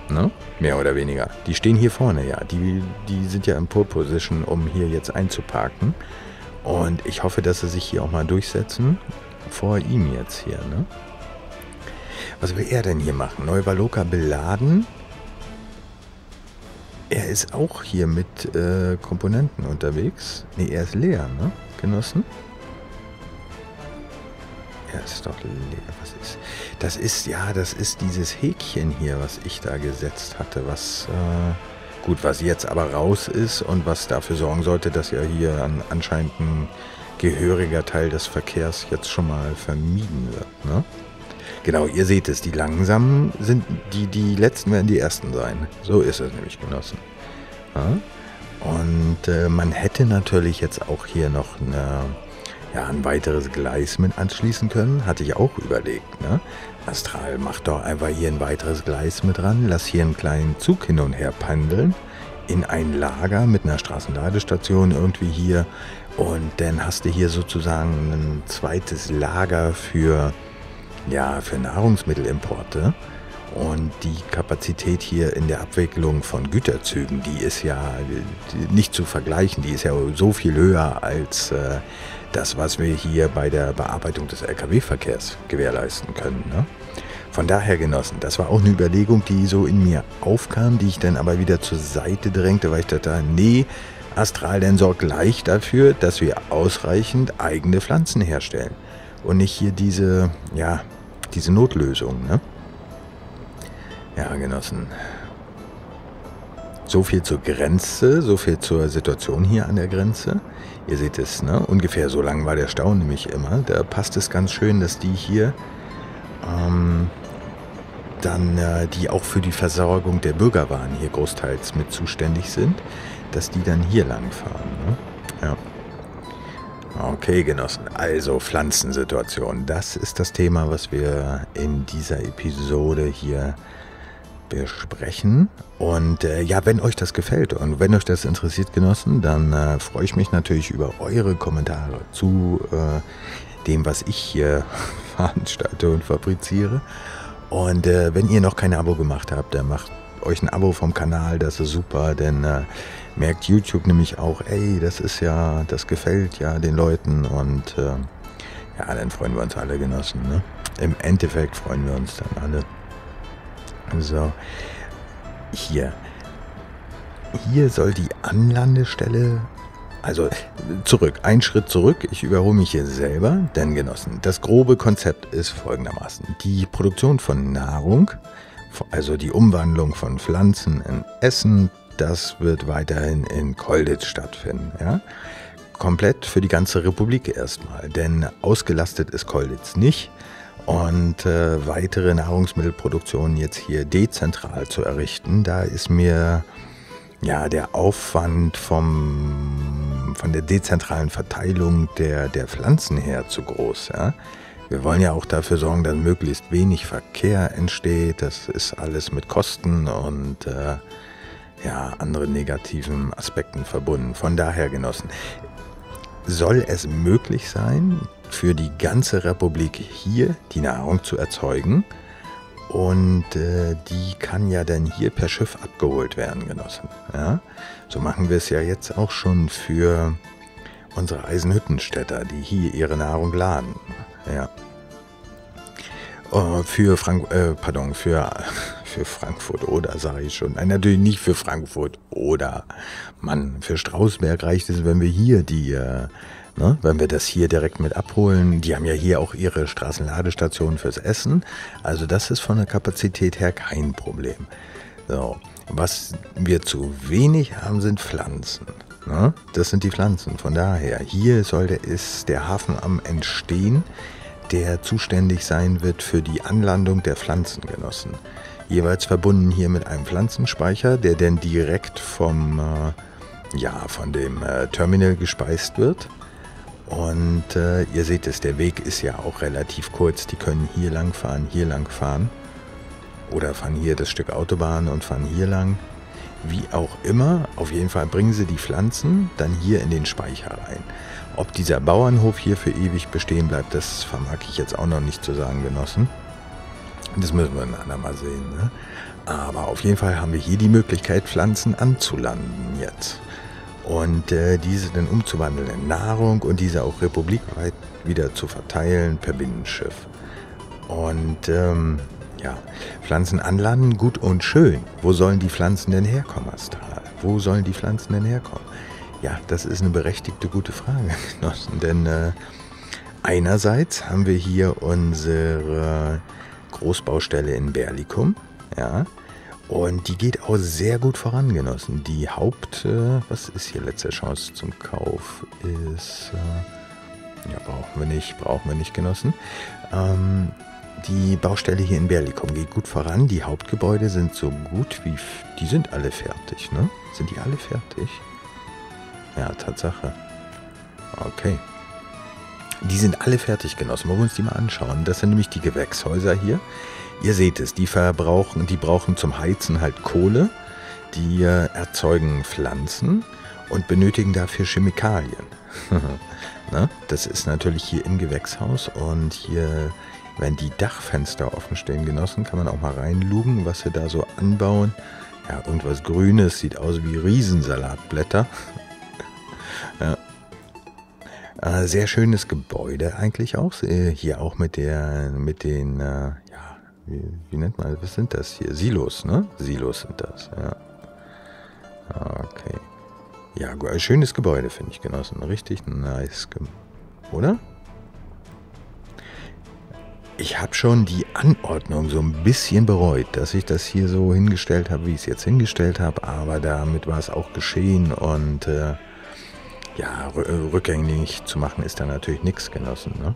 Ne? Mehr oder weniger. Die stehen hier vorne, ja. Die, die sind ja in Pole Position, um hier jetzt einzuparken. Und ich hoffe, dass sie sich hier auch mal durchsetzen. Vor ihm jetzt hier, ne? Was will er denn hier machen? Neuvaloka beladen? Er ist auch hier mit äh, Komponenten unterwegs. Ne, er ist leer, ne? Genossen? Er ist doch leer. Was ist. Das ist, ja, das ist dieses Häkchen hier, was ich da gesetzt hatte, was. Äh, gut, was jetzt aber raus ist und was dafür sorgen sollte, dass ja hier an, anscheinend ein gehöriger Teil des Verkehrs jetzt schon mal vermieden wird, ne? Genau, ihr seht es, die langsamen sind, die, die letzten werden die ersten sein. So ist es nämlich, Genossen. Ja? Und äh, man hätte natürlich jetzt auch hier noch eine, ja, ein weiteres Gleis mit anschließen können. Hatte ich auch überlegt. Ne? Astral, mach doch einfach hier ein weiteres Gleis mit dran. Lass hier einen kleinen Zug hin und her pendeln. In ein Lager mit einer Straßenladestation irgendwie hier. Und dann hast du hier sozusagen ein zweites Lager für ja, für Nahrungsmittelimporte. Und die Kapazität hier in der Abwicklung von Güterzügen, die ist ja nicht zu vergleichen. Die ist ja so viel höher als äh, das, was wir hier bei der Bearbeitung des Lkw-Verkehrs gewährleisten können. Ne? Von daher, Genossen, das war auch eine Überlegung, die so in mir aufkam, die ich dann aber wieder zur Seite drängte, weil ich dachte, nee, Astral denn sorgt gleich dafür, dass wir ausreichend eigene Pflanzen herstellen und nicht hier diese, ja, diese Notlösung. Ne? Ja, Genossen. So viel zur Grenze, so viel zur Situation hier an der Grenze. Ihr seht es, ne? ungefähr so lang war der Stau nämlich immer. Da passt es ganz schön, dass die hier ähm, dann, äh, die auch für die Versorgung der Bürgerwaren hier großteils mit zuständig sind, dass die dann hier lang fahren. Ne? Ja. Okay, Genossen, also Pflanzensituation. Das ist das Thema, was wir in dieser Episode hier besprechen. Und äh, ja, wenn euch das gefällt und wenn euch das interessiert, Genossen, dann äh, freue ich mich natürlich über eure Kommentare zu äh, dem, was ich hier veranstalte und fabriziere. Und äh, wenn ihr noch kein Abo gemacht habt, dann macht euch ein Abo vom Kanal, das ist super, denn äh, merkt YouTube nämlich auch, ey, das ist ja, das gefällt ja den Leuten und äh, ja, dann freuen wir uns alle Genossen. Ne? Im Endeffekt freuen wir uns dann alle. So, hier. Hier soll die Anlandestelle also zurück, ein Schritt zurück. Ich überhole mich hier selber, denn Genossen, das grobe Konzept ist folgendermaßen. Die Produktion von Nahrung, also die Umwandlung von Pflanzen in Essen, das wird weiterhin in Kolditz stattfinden. Ja? Komplett für die ganze Republik erstmal, denn ausgelastet ist Kolditz nicht. Und äh, weitere Nahrungsmittelproduktion jetzt hier dezentral zu errichten, da ist mir ja der Aufwand vom, von der dezentralen Verteilung der, der Pflanzen her zu groß. Ja? Wir wollen ja auch dafür sorgen, dass möglichst wenig Verkehr entsteht. Das ist alles mit Kosten und äh, ja, anderen negativen Aspekten verbunden. Von daher, Genossen, soll es möglich sein, für die ganze Republik hier die Nahrung zu erzeugen. Und äh, die kann ja dann hier per Schiff abgeholt werden, Genossen. Ja? So machen wir es ja jetzt auch schon für unsere Eisenhüttenstädter, die hier ihre Nahrung laden. Ja. Uh, für Frank, äh, pardon, für für Frankfurt oder, sage ich schon. Nein, natürlich nicht für Frankfurt oder. Mann, für Strausberg reicht es, wenn wir hier die, äh, ne, wenn wir das hier direkt mit abholen. Die haben ja hier auch ihre Straßenladestationen fürs Essen. Also das ist von der Kapazität her kein Problem. So, was wir zu wenig haben, sind Pflanzen. Ne? Das sind die Pflanzen. Von daher, hier sollte ist der Hafen am Entstehen der zuständig sein wird für die Anlandung der Pflanzengenossen. Jeweils verbunden hier mit einem Pflanzenspeicher, der dann direkt vom, äh, ja, von dem äh, Terminal gespeist wird. Und äh, ihr seht es, der Weg ist ja auch relativ kurz. Die können hier lang fahren, hier lang fahren. Oder fahren hier das Stück Autobahn und fahren hier lang. Wie auch immer, auf jeden Fall bringen sie die Pflanzen dann hier in den Speicher rein. Ob dieser Bauernhof hier für ewig bestehen bleibt, das vermag ich jetzt auch noch nicht zu sagen, Genossen. Das müssen wir ein andermal sehen. Ne? Aber auf jeden Fall haben wir hier die Möglichkeit, Pflanzen anzulanden jetzt. Und äh, diese dann umzuwandeln in Nahrung und diese auch republikweit wieder zu verteilen per Binnenschiff. Und ähm, ja, Pflanzen anlanden, gut und schön. Wo sollen die Pflanzen denn herkommen, Astral? Wo sollen die Pflanzen denn herkommen? Ja, das ist eine berechtigte, gute Frage, Genossen. Denn äh, einerseits haben wir hier unsere Großbaustelle in Berlikum, ja, und die geht auch sehr gut voran, Genossen. Die Haupt, äh, was ist hier letzte Chance zum Kauf, ist, äh, ja, brauchen wir nicht, brauchen wir nicht, Genossen. Ähm, die Baustelle hier in Berlikum geht gut voran. Die Hauptgebäude sind so gut wie, die sind alle fertig, ne? Sind die alle fertig? Ja, Tatsache. Okay. Die sind alle fertig, Genossen. Wollen wir uns die mal anschauen. Das sind nämlich die Gewächshäuser hier. Ihr seht es, die verbrauchen, die brauchen zum Heizen halt Kohle. Die äh, erzeugen Pflanzen und benötigen dafür Chemikalien. Na, das ist natürlich hier im Gewächshaus und hier, wenn die Dachfenster offen stehen, Genossen, kann man auch mal reinlugen, was sie da so anbauen. Ja, irgendwas Grünes, sieht aus wie Riesensalatblätter. Ja. Äh, sehr schönes Gebäude eigentlich auch. Äh, hier auch mit der, mit den, äh, ja, wie, wie, nennt man, was sind das hier? Silos, ne? Silos sind das, ja. Okay. Ja, schönes Gebäude, finde ich, Genossen. Richtig nice. Oder? Ich habe schon die Anordnung so ein bisschen bereut, dass ich das hier so hingestellt habe, wie ich es jetzt hingestellt habe. Aber damit war es auch geschehen und äh, ja, äh, rückgängig zu machen ist da natürlich nichts, Genossen. Ne?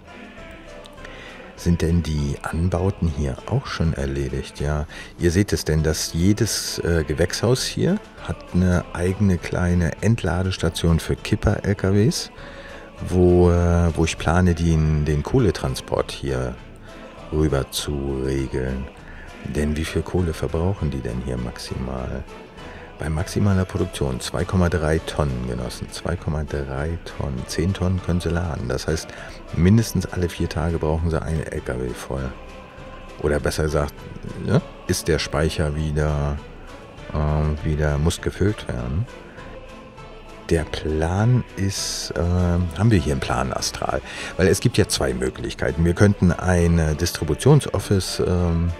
Sind denn die Anbauten hier auch schon erledigt? Ja, ihr seht es denn, dass jedes äh, Gewächshaus hier hat eine eigene kleine Entladestation für Kipper-LKWs, wo, äh, wo ich plane, den, den Kohletransport hier rüber zu regeln. Denn wie viel Kohle verbrauchen die denn hier maximal? Bei maximaler Produktion 2,3 Tonnen, Genossen. 2,3 Tonnen. 10 Tonnen können sie laden. Das heißt, mindestens alle vier Tage brauchen sie einen LKW voll. Oder besser gesagt, ne, ist der Speicher wieder, äh, wieder, muss gefüllt werden. Der Plan ist, äh, haben wir hier einen Plan astral? Weil es gibt ja zwei Möglichkeiten. Wir könnten ein Distributionsoffice ähm,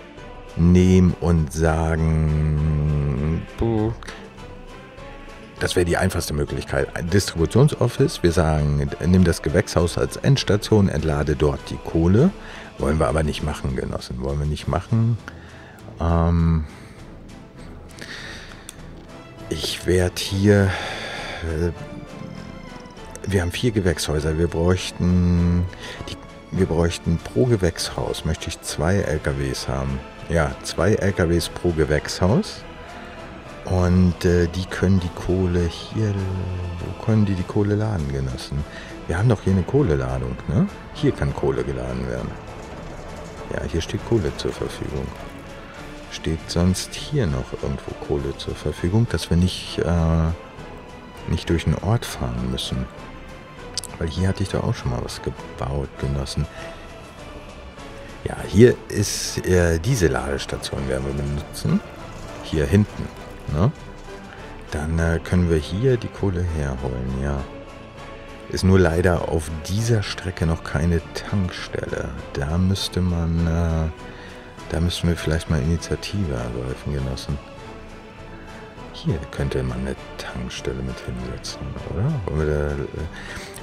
nehmen und sagen, das wäre die einfachste Möglichkeit. Ein Distributionsoffice, wir sagen, nimm das Gewächshaus als Endstation, entlade dort die Kohle. Wollen wir aber nicht machen, Genossen, wollen wir nicht machen. Ähm ich werde hier... Äh, wir haben vier Gewächshäuser. Wir bräuchten, die, wir bräuchten pro Gewächshaus, möchte ich zwei LKWs haben ja, zwei LKWs pro Gewächshaus. Und äh, die können die Kohle hier, wo können die die Kohle laden, Genossen? Wir haben doch hier eine Kohleladung, ne? Hier kann Kohle geladen werden. Ja, hier steht Kohle zur Verfügung. Steht sonst hier noch irgendwo Kohle zur Verfügung, dass wir nicht, äh, nicht durch den Ort fahren müssen? Weil hier hatte ich da auch schon mal was gebaut, Genossen. Ja, hier ist äh, diese Ladestation werden wir benutzen. Hier hinten. Ne? Dann äh, können wir hier die Kohle herholen, ja. Ist nur leider auf dieser Strecke noch keine Tankstelle. Da müsste man, äh, Da müssten wir vielleicht mal Initiative ergreifen, Genossen. Hier könnte man eine Tankstelle mit hinsetzen, oder?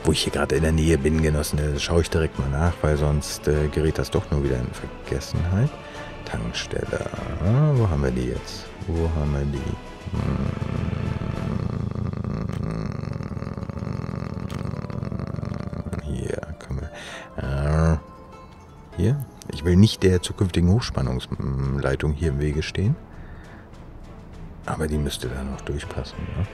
Wo ich hier gerade in der Nähe bin, Genossen, schaue ich direkt mal nach, weil sonst äh, gerät das doch nur wieder in Vergessenheit. Tankstelle. Wo haben wir die jetzt? Wo haben wir die? Hm. Hier, können hier? Ich will nicht der zukünftigen Hochspannungsleitung hier im Wege stehen. Aber die müsste da noch durchpassen, ne?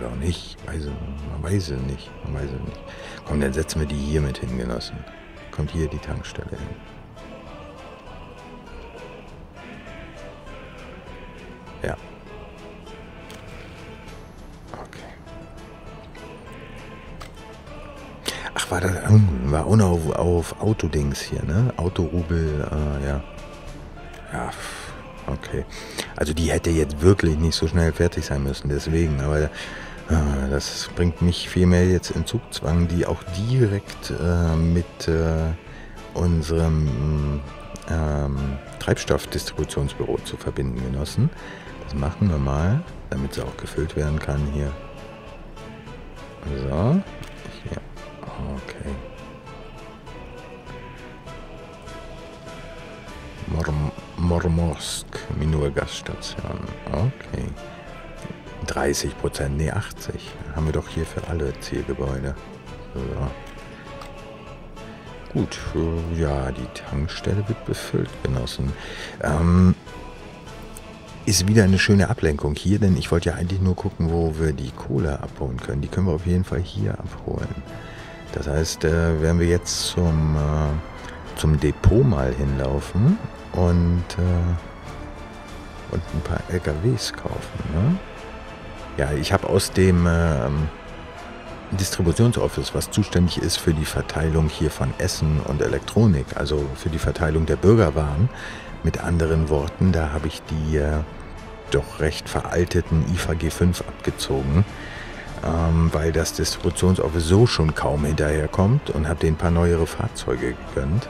Oder auch nicht. Weiß, man weiß es nicht. Man weiß es nicht. Komm, dann setzen wir die hier mit hin, Genossen. Kommt hier die Tankstelle hin. Ja. Okay. Ach, war das war auch noch auf, auf Autodings hier, ne? Autorubel, äh, ja. Ja, okay. Also die hätte jetzt wirklich nicht so schnell fertig sein müssen, deswegen, aber das bringt mich vielmehr jetzt in Zugzwang, die auch direkt äh, mit äh, unserem ähm, Treibstoffdistributionsbüro zu verbinden, Genossen. Das machen wir mal, damit sie auch gefüllt werden kann hier. So. Hier. Okay. Mormorsk, Minur Gasstation. Okay. 30 Prozent, nee 80. Haben wir doch hier für alle Zielgebäude. So. Gut, äh, ja, die Tankstelle wird befüllt, Genossen. Ähm, ist wieder eine schöne Ablenkung hier, denn ich wollte ja eigentlich nur gucken, wo wir die Kohle abholen können. Die können wir auf jeden Fall hier abholen. Das heißt, äh, werden wir jetzt zum, äh, zum Depot mal hinlaufen und, äh, und ein paar LKWs kaufen. Ne? Ja, ich habe aus dem ähm, Distributionsoffice, was zuständig ist für die Verteilung hier von Essen und Elektronik, also für die Verteilung der Bürgerwaren, mit anderen Worten, da habe ich die äh, doch recht veralteten IFAG 5 abgezogen, ähm, weil das Distributionsoffice so schon kaum hinterherkommt und habe ein paar neuere Fahrzeuge gegönnt.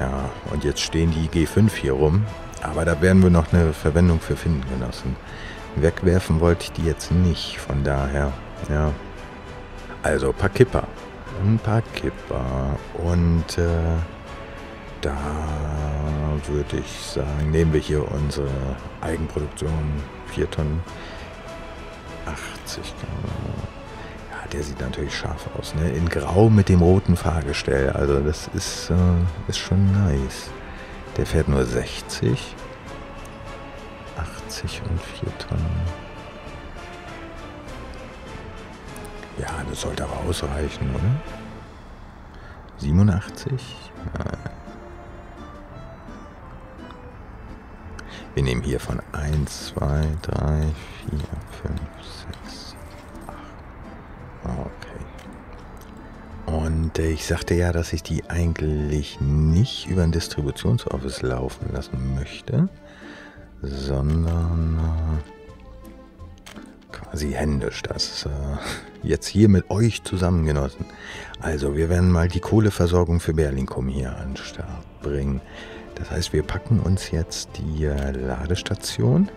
Ja, und jetzt stehen die G5 hier rum. Aber da werden wir noch eine Verwendung für finden, Genossen. Wegwerfen wollte ich die jetzt nicht, von daher, ja. Also, paar Kipper. Ein paar Kipper. Und äh, da würde ich sagen, nehmen wir hier unsere Eigenproduktion. 4 Tonnen. 80 Gramm der sieht natürlich scharf aus. Ne? In Grau mit dem roten Fahrgestell. Also das ist, äh, ist schon nice. Der fährt nur 60. 80 und 4 Tonnen. Ja, das sollte aber ausreichen, oder? 87? Nein. Wir nehmen hier von 1, 2, 3, 4, 5, 6. Okay. Und äh, ich sagte ja, dass ich die eigentlich nicht über ein Distributionsoffice laufen lassen möchte, sondern äh, quasi händisch das äh, jetzt hier mit euch zusammengenossen. Also, wir werden mal die Kohleversorgung für Berlinkum hier an den Start bringen. Das heißt, wir packen uns jetzt die äh, Ladestation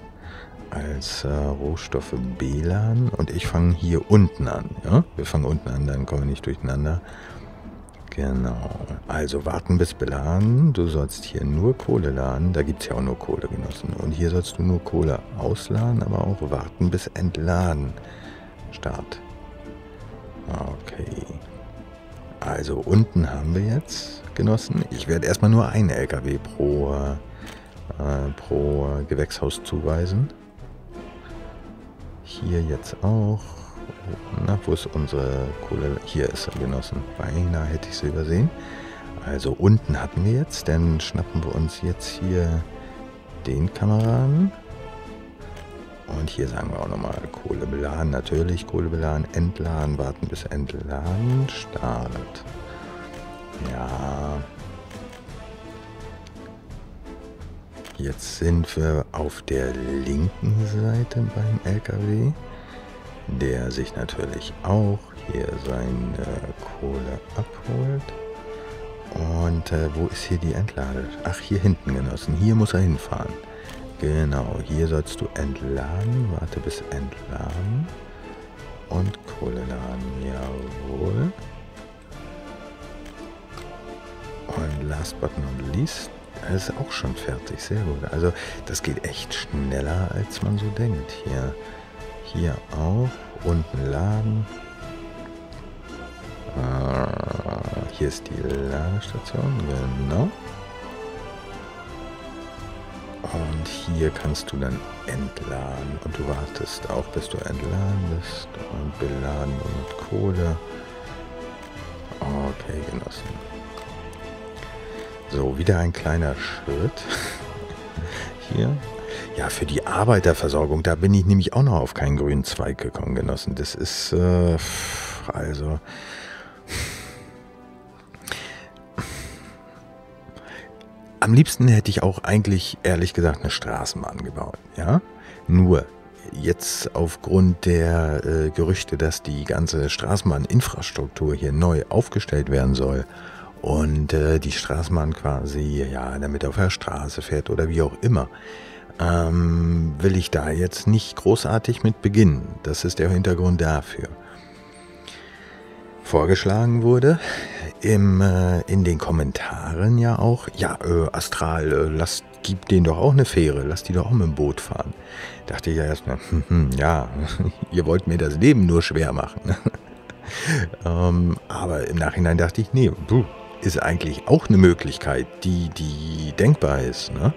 als äh, Rohstoffe BLAN und ich fange hier unten an. Ja? Wir fangen unten an, dann kommen wir nicht durcheinander. Genau. Also warten bis beladen. Du sollst hier nur Kohle laden. Da gibt es ja auch nur Kohle, Genossen. Und hier sollst du nur Kohle ausladen, aber auch warten bis entladen. Start. Okay. Also unten haben wir jetzt, Genossen. Ich werde erstmal nur einen LKW pro, äh, pro Gewächshaus zuweisen. Hier jetzt auch. Na, wo ist unsere Kohle? Hier ist er, Genossen. Beinahe hätte ich sie übersehen. Also unten hatten wir jetzt, dann schnappen wir uns jetzt hier den Kameraden. Und hier sagen wir auch nochmal Kohle beladen, natürlich Kohle beladen, entladen, warten bis entladen, Start. Ja, Jetzt sind wir auf der linken Seite beim LKW, der sich natürlich auch hier seine Kohle abholt. Und äh, wo ist hier die Entlade? Ach, hier hinten, Genossen. Hier muss er hinfahren. Genau, hier sollst du entladen. Warte bis entladen. Und Kohle laden. Jawohl. Und last but not least, er ist auch schon fertig. Sehr gut. Also das geht echt schneller, als man so denkt. Hier, hier auch. Unten laden. Ah, hier ist die Ladestation. Genau. Und hier kannst du dann entladen. Und du wartest auch, bis du entladen bist. Und beladen mit Kohle. Okay, Genossen. So, wieder ein kleiner Schritt. Hier. Ja, für die Arbeiterversorgung, da bin ich nämlich auch noch auf keinen grünen Zweig gekommen, Genossen. Das ist, äh, also... Am liebsten hätte ich auch eigentlich, ehrlich gesagt, eine Straßenbahn gebaut, ja? Nur, jetzt aufgrund der äh, Gerüchte, dass die ganze Straßenbahninfrastruktur hier neu aufgestellt werden soll und äh, die Straßenbahn quasi, ja, damit auf der Straße fährt oder wie auch immer, ähm, will ich da jetzt nicht großartig mit beginnen. Das ist der Hintergrund dafür. Vorgeschlagen wurde im, äh, in den Kommentaren ja auch, ja, äh, Astral, äh, lass, gib denen doch auch eine Fähre, lass die doch auch mit dem Boot fahren. Dachte ich ja erstmal, hm, hm, ja, ihr wollt mir das Leben nur schwer machen. ähm, aber im Nachhinein dachte ich, nee, ist eigentlich auch eine Möglichkeit, die, die denkbar ist. Ne?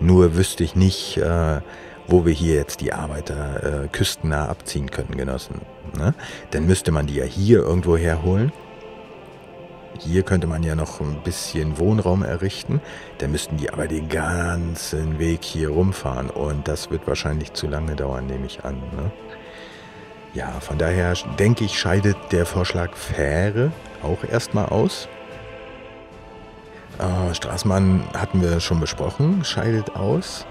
Nur wüsste ich nicht, äh, wo wir hier jetzt die Arbeiter äh, küstennah abziehen können, Genossen. Ne? Dann müsste man die ja hier irgendwo herholen. Hier könnte man ja noch ein bisschen Wohnraum errichten. Dann müssten die aber den ganzen Weg hier rumfahren. Und das wird wahrscheinlich zu lange dauern, nehme ich an. Ne? Ja, von daher denke ich, scheidet der Vorschlag Fähre auch erstmal aus. Äh, Straßenbahn hatten wir schon besprochen, scheidet aus.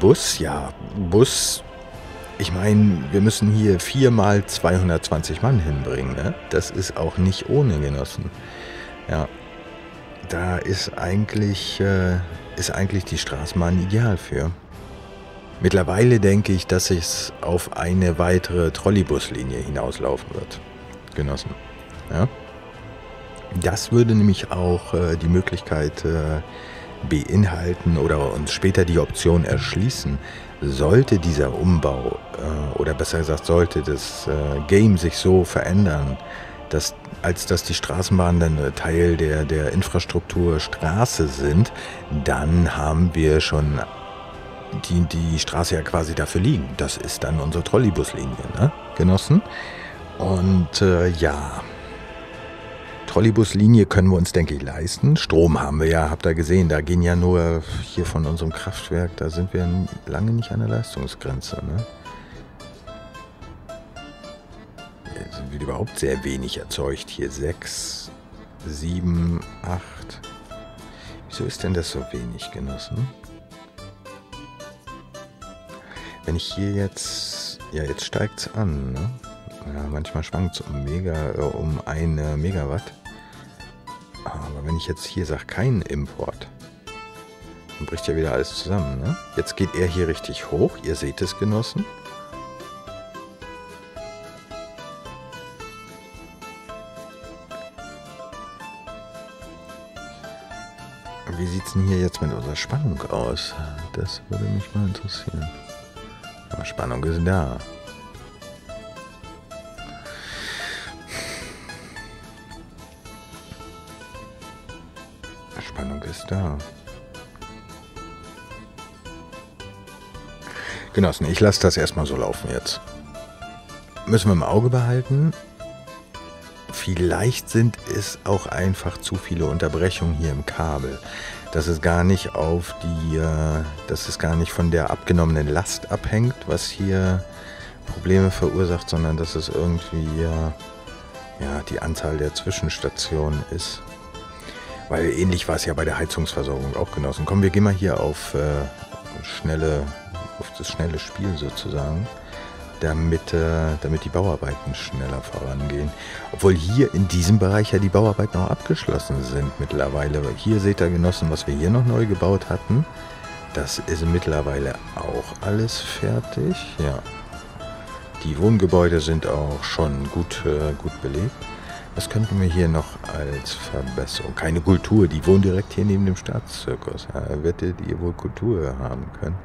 Bus, ja, Bus. Ich meine, wir müssen hier viermal 220 Mann hinbringen. Ne? Das ist auch nicht ohne Genossen. Ja, da ist eigentlich, äh, ist eigentlich die Straßenbahn ideal für. Mittlerweile denke ich, dass es auf eine weitere Trolleybuslinie hinauslaufen wird. Genossen. Ja? Das würde nämlich auch äh, die Möglichkeit äh, beinhalten oder uns später die Option erschließen, sollte dieser Umbau äh, oder besser gesagt sollte das äh, Game sich so verändern, dass, als dass die Straßenbahnen dann Teil der, der Infrastruktur Straße sind, dann haben wir schon die, die Straße ja quasi dafür liegen. Das ist dann unsere Trolleybuslinie, ne, Genossen? Und äh, ja, Trolleybuslinie können wir uns, denke ich, leisten. Strom haben wir ja, habt ihr gesehen. Da gehen ja nur hier von unserem Kraftwerk, da sind wir lange nicht an der Leistungsgrenze. Ne? Es wird überhaupt sehr wenig erzeugt. Hier 6, 7, 8. Wieso ist denn das so wenig, Genossen? Wenn ich hier jetzt... Ja, jetzt steigt es an, ne? Ja, manchmal schwankt es um, Mega, äh, um eine Megawatt. Aber wenn ich jetzt hier sage, kein Import, dann bricht ja wieder alles zusammen. Ne? Jetzt geht er hier richtig hoch. Ihr seht es, Genossen. Wie sieht es denn hier jetzt mit unserer Spannung aus? Das würde mich mal interessieren. Aber Spannung ist da. Da. Genossen, ich lasse das erstmal so laufen jetzt. Müssen wir im Auge behalten. Vielleicht sind es auch einfach zu viele Unterbrechungen hier im Kabel. Dass es gar nicht auf die, äh, dass es gar nicht von der abgenommenen Last abhängt, was hier Probleme verursacht, sondern dass es irgendwie äh, ja, die Anzahl der Zwischenstationen ist. Weil ähnlich war es ja bei der Heizungsversorgung auch genossen. Komm, wir gehen mal hier auf, äh, schnelle, auf das schnelle Spiel sozusagen. damit, äh, damit die Bauarbeiten schneller vorangehen. Obwohl hier in diesem Bereich ja die Bauarbeiten auch abgeschlossen sind mittlerweile. Hier seht ihr Genossen, was wir hier noch neu gebaut hatten. Das ist mittlerweile auch alles fertig. Ja. Die Wohngebäude sind auch schon gut, äh, gut belegt. Was könnten wir hier noch als Verbesserung? Keine Kultur, die wohnen direkt hier neben dem Staatszirkus. Ja, wettet ihr wohl Kultur haben können?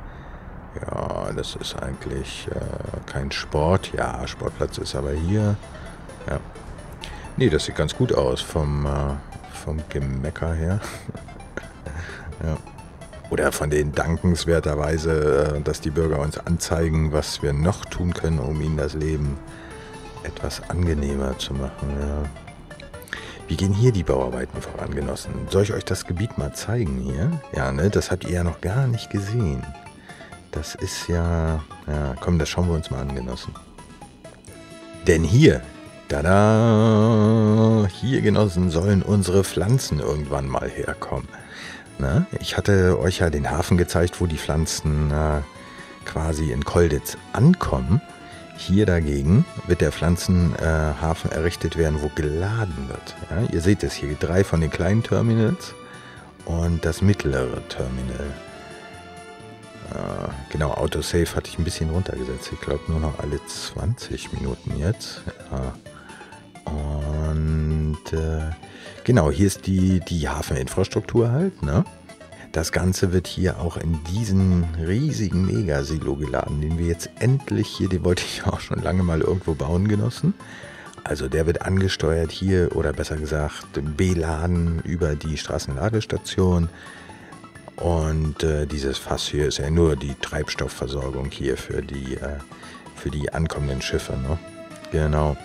Ja, das ist eigentlich äh, kein Sport. Ja, Sportplatz ist aber hier. Ja. Nee, das sieht ganz gut aus vom, äh, vom Gemecker her. ja. Oder von den dankenswerterweise, äh, dass die Bürger uns anzeigen, was wir noch tun können, um ihnen das Leben etwas angenehmer zu machen. Ja. Wie gehen hier die Bauarbeiten voran, Genossen? Soll ich euch das Gebiet mal zeigen hier? Ja, ne, das habt ihr ja noch gar nicht gesehen. Das ist ja... Ja, komm, das schauen wir uns mal an, Genossen. Denn hier, tada, hier, Genossen, sollen unsere Pflanzen irgendwann mal herkommen. Na, ich hatte euch ja den Hafen gezeigt, wo die Pflanzen äh, quasi in Kolditz ankommen. Hier dagegen wird der Pflanzenhafen errichtet werden, wo geladen wird. Ja, ihr seht es hier, drei von den kleinen Terminals und das mittlere Terminal. Äh, genau, Autosave hatte ich ein bisschen runtergesetzt. Ich glaube nur noch alle 20 Minuten jetzt. Ja. Und äh, genau, hier ist die, die Hafeninfrastruktur halt, ne? Das Ganze wird hier auch in diesen riesigen Megasilo geladen, den wir jetzt endlich hier, den wollte ich auch schon lange mal irgendwo bauen genossen. Also der wird angesteuert hier oder besser gesagt beladen über die Straßenladestation. Und äh, dieses Fass hier ist ja nur die Treibstoffversorgung hier für die, äh, für die ankommenden Schiffe. Ne? Genau.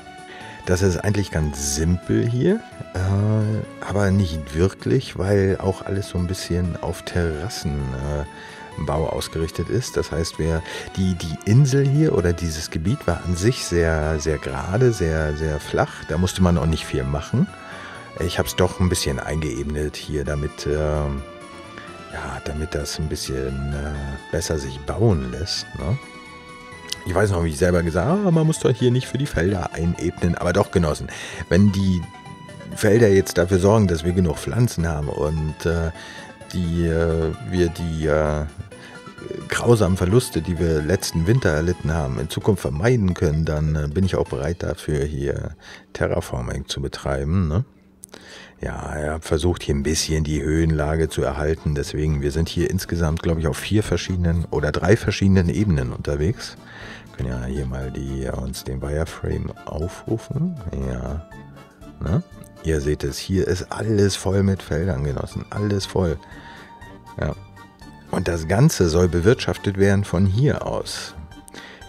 Das ist eigentlich ganz simpel hier, äh, aber nicht wirklich, weil auch alles so ein bisschen auf Terrassenbau äh, ausgerichtet ist. Das heißt, wer die, die Insel hier oder dieses Gebiet war an sich sehr, sehr gerade, sehr, sehr flach. Da musste man auch nicht viel machen. Ich habe es doch ein bisschen eingeebnet hier, damit, äh, ja, damit das ein bisschen äh, besser sich bauen lässt. Ne? Ich weiß noch, wie ich selber gesagt habe, ah, man muss doch hier nicht für die Felder einebnen. Aber doch, Genossen, wenn die Felder jetzt dafür sorgen, dass wir genug Pflanzen haben und äh, die, äh, wir die äh, grausamen Verluste, die wir letzten Winter erlitten haben, in Zukunft vermeiden können, dann äh, bin ich auch bereit dafür, hier Terraforming zu betreiben. Ne? Ja, er hat versucht hier ein bisschen die Höhenlage zu erhalten. Deswegen, wir sind hier insgesamt, glaube ich, auf vier verschiedenen oder drei verschiedenen Ebenen unterwegs. Wir können ja hier mal die, uns den Wireframe aufrufen. Ja, ne? Ihr seht es, hier ist alles voll mit Feldern, Genossen. Alles voll. Ja. Und das Ganze soll bewirtschaftet werden von hier aus.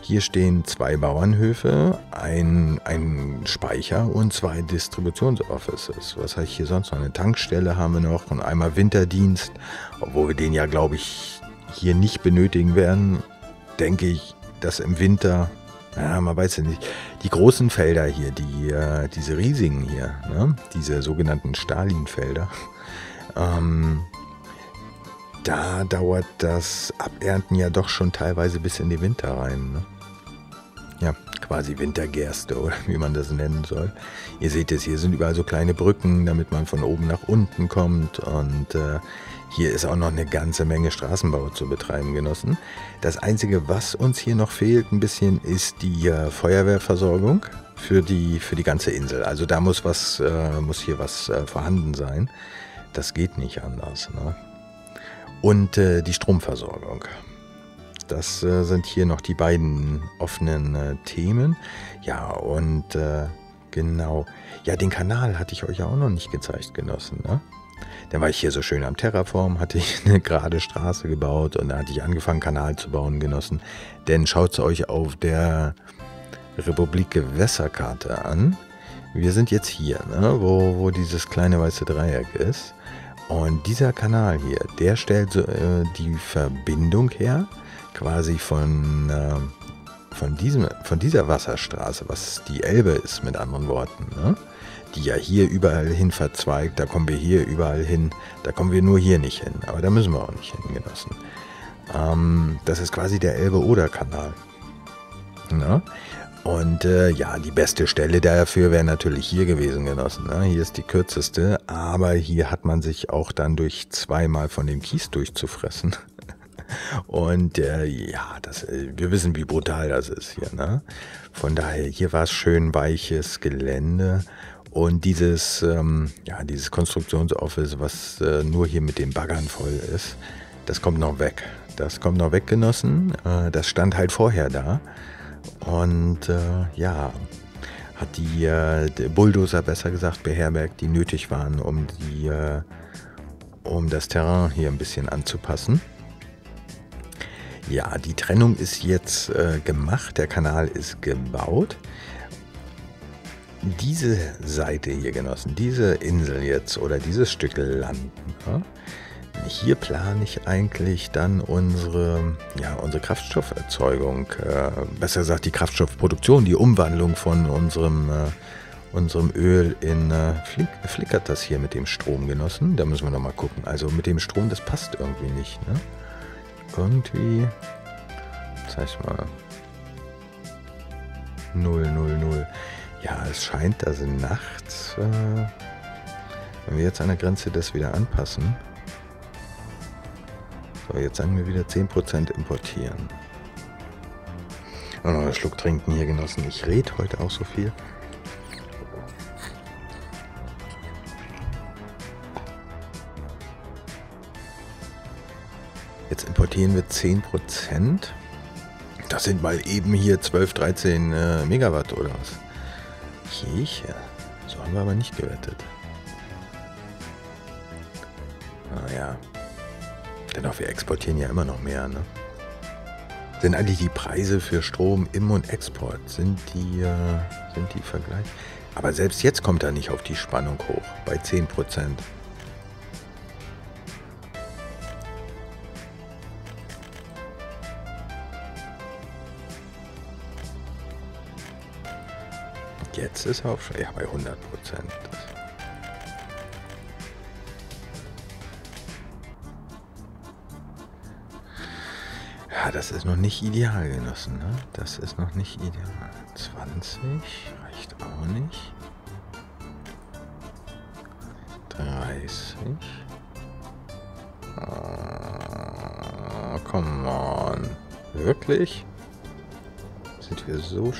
Hier stehen zwei Bauernhöfe, ein, ein Speicher und zwei Distributionsoffices. Was habe ich hier sonst noch? Eine Tankstelle haben wir noch und einmal Winterdienst. Obwohl wir den ja, glaube ich, hier nicht benötigen werden, denke ich, dass im Winter, ja, man weiß ja nicht, die großen Felder hier, die, äh, diese riesigen hier, ne? diese sogenannten Stalinfelder, ähm, da dauert das Abernten ja doch schon teilweise bis in die Winter rein. Ne? Ja, quasi Wintergerste oder wie man das nennen soll. Ihr seht es, hier sind überall so kleine Brücken, damit man von oben nach unten kommt und äh, hier ist auch noch eine ganze Menge Straßenbau zu betreiben, Genossen. Das Einzige, was uns hier noch fehlt ein bisschen, ist die äh, Feuerwehrversorgung für die, für die ganze Insel. Also da muss, was, äh, muss hier was äh, vorhanden sein. Das geht nicht anders. Ne? Und äh, die Stromversorgung. Das äh, sind hier noch die beiden offenen äh, Themen. Ja, und äh, genau. Ja, den Kanal hatte ich euch ja auch noch nicht gezeigt, Genossen. Ne? Dann war ich hier so schön am Terraform, hatte ich eine gerade Straße gebaut und da hatte ich angefangen, Kanal zu bauen, Genossen. Denn schaut es euch auf der Republik Gewässerkarte an. Wir sind jetzt hier, ne, wo, wo dieses kleine weiße Dreieck ist. Und dieser Kanal hier, der stellt äh, die Verbindung her quasi von, äh, von, diesem, von dieser Wasserstraße, was die Elbe ist mit anderen Worten, ne? die ja hier überall hin verzweigt, da kommen wir hier überall hin, da kommen wir nur hier nicht hin, aber da müssen wir auch nicht hin, Genossen. Ähm, das ist quasi der Elbe-Oder-Kanal. Ne? Und äh, ja, die beste Stelle dafür wäre natürlich hier gewesen, Genossen. Ne? Hier ist die kürzeste, aber hier hat man sich auch dann durch zweimal von dem Kies durchzufressen. Und äh, ja, das, äh, wir wissen, wie brutal das ist hier. Ne? Von daher, hier war es schön weiches Gelände. Und dieses, ähm, ja, dieses Konstruktionsoffice, was äh, nur hier mit den Baggern voll ist, das kommt noch weg. Das kommt noch weg, Genossen. Äh, das stand halt vorher da. Und äh, ja, hat die, äh, die, Bulldozer besser gesagt beherbergt, die nötig waren, um die, um das Terrain hier ein bisschen anzupassen. Ja, die Trennung ist jetzt äh, gemacht, der Kanal ist gebaut. Diese Seite hier, Genossen, diese Insel jetzt oder dieses Stück Land, ja, hier plane ich eigentlich dann unsere, ja, unsere Kraftstofferzeugung, äh, besser gesagt die Kraftstoffproduktion, die Umwandlung von unserem, äh, unserem Öl in, äh, flick, flickert das hier mit dem Strom, Genossen? Da müssen wir nochmal gucken. Also mit dem Strom, das passt irgendwie nicht, ne? Irgendwie, zeig ich mal, 0, 0, 0. Ja, es scheint, dass nachts, äh, wenn wir jetzt an der Grenze das wieder anpassen, so, jetzt sagen wir wieder 10% importieren. Einen Schluck trinken hier, Genossen. Ich rede heute auch so viel. Importieren wir 10%. Das sind mal eben hier 12, 13 äh, Megawatt oder was? Jeche. So haben wir aber nicht gewettet. Naja. Dennoch, wir exportieren ja immer noch mehr, ne? Sind eigentlich die Preise für Strom im und Export, sind die, äh, sind die Vergleich? Aber selbst jetzt kommt er nicht auf die Spannung hoch, bei 10%. Jetzt ist er auf, ja, bei 100 Prozent. Ja, das ist noch nicht ideal, Genossen. Ne? Das ist noch nicht ideal. 20 reicht auch nicht. 30. Oh, come on. Wirklich? Sind wir so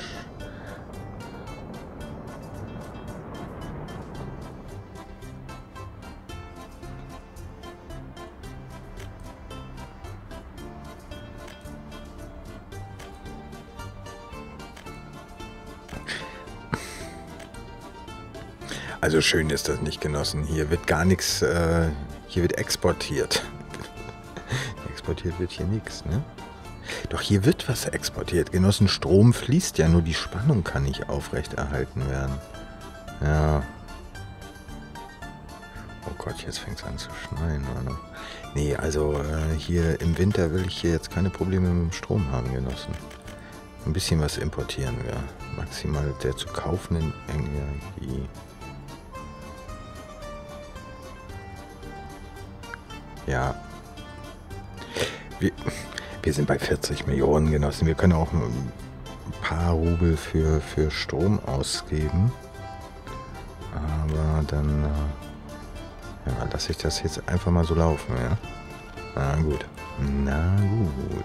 Also schön ist das nicht, Genossen. Hier wird gar nichts, äh, hier wird exportiert. exportiert wird hier nichts, ne? Doch hier wird was exportiert. Genossen, Strom fließt ja, nur die Spannung kann nicht aufrechterhalten werden. Ja. Oh Gott, jetzt fängt es an zu schneien. Oder? Nee, also äh, hier im Winter will ich hier jetzt keine Probleme mit dem Strom haben, Genossen. Ein bisschen was importieren wir. Maximal der zu kaufenden Energie. Ja. Wir, wir sind bei 40 Millionen Genossen. Wir können auch ein paar Rubel für, für Strom ausgeben. Aber dann äh, ja, lasse ich das jetzt einfach mal so laufen, ja. Na gut. Na gut.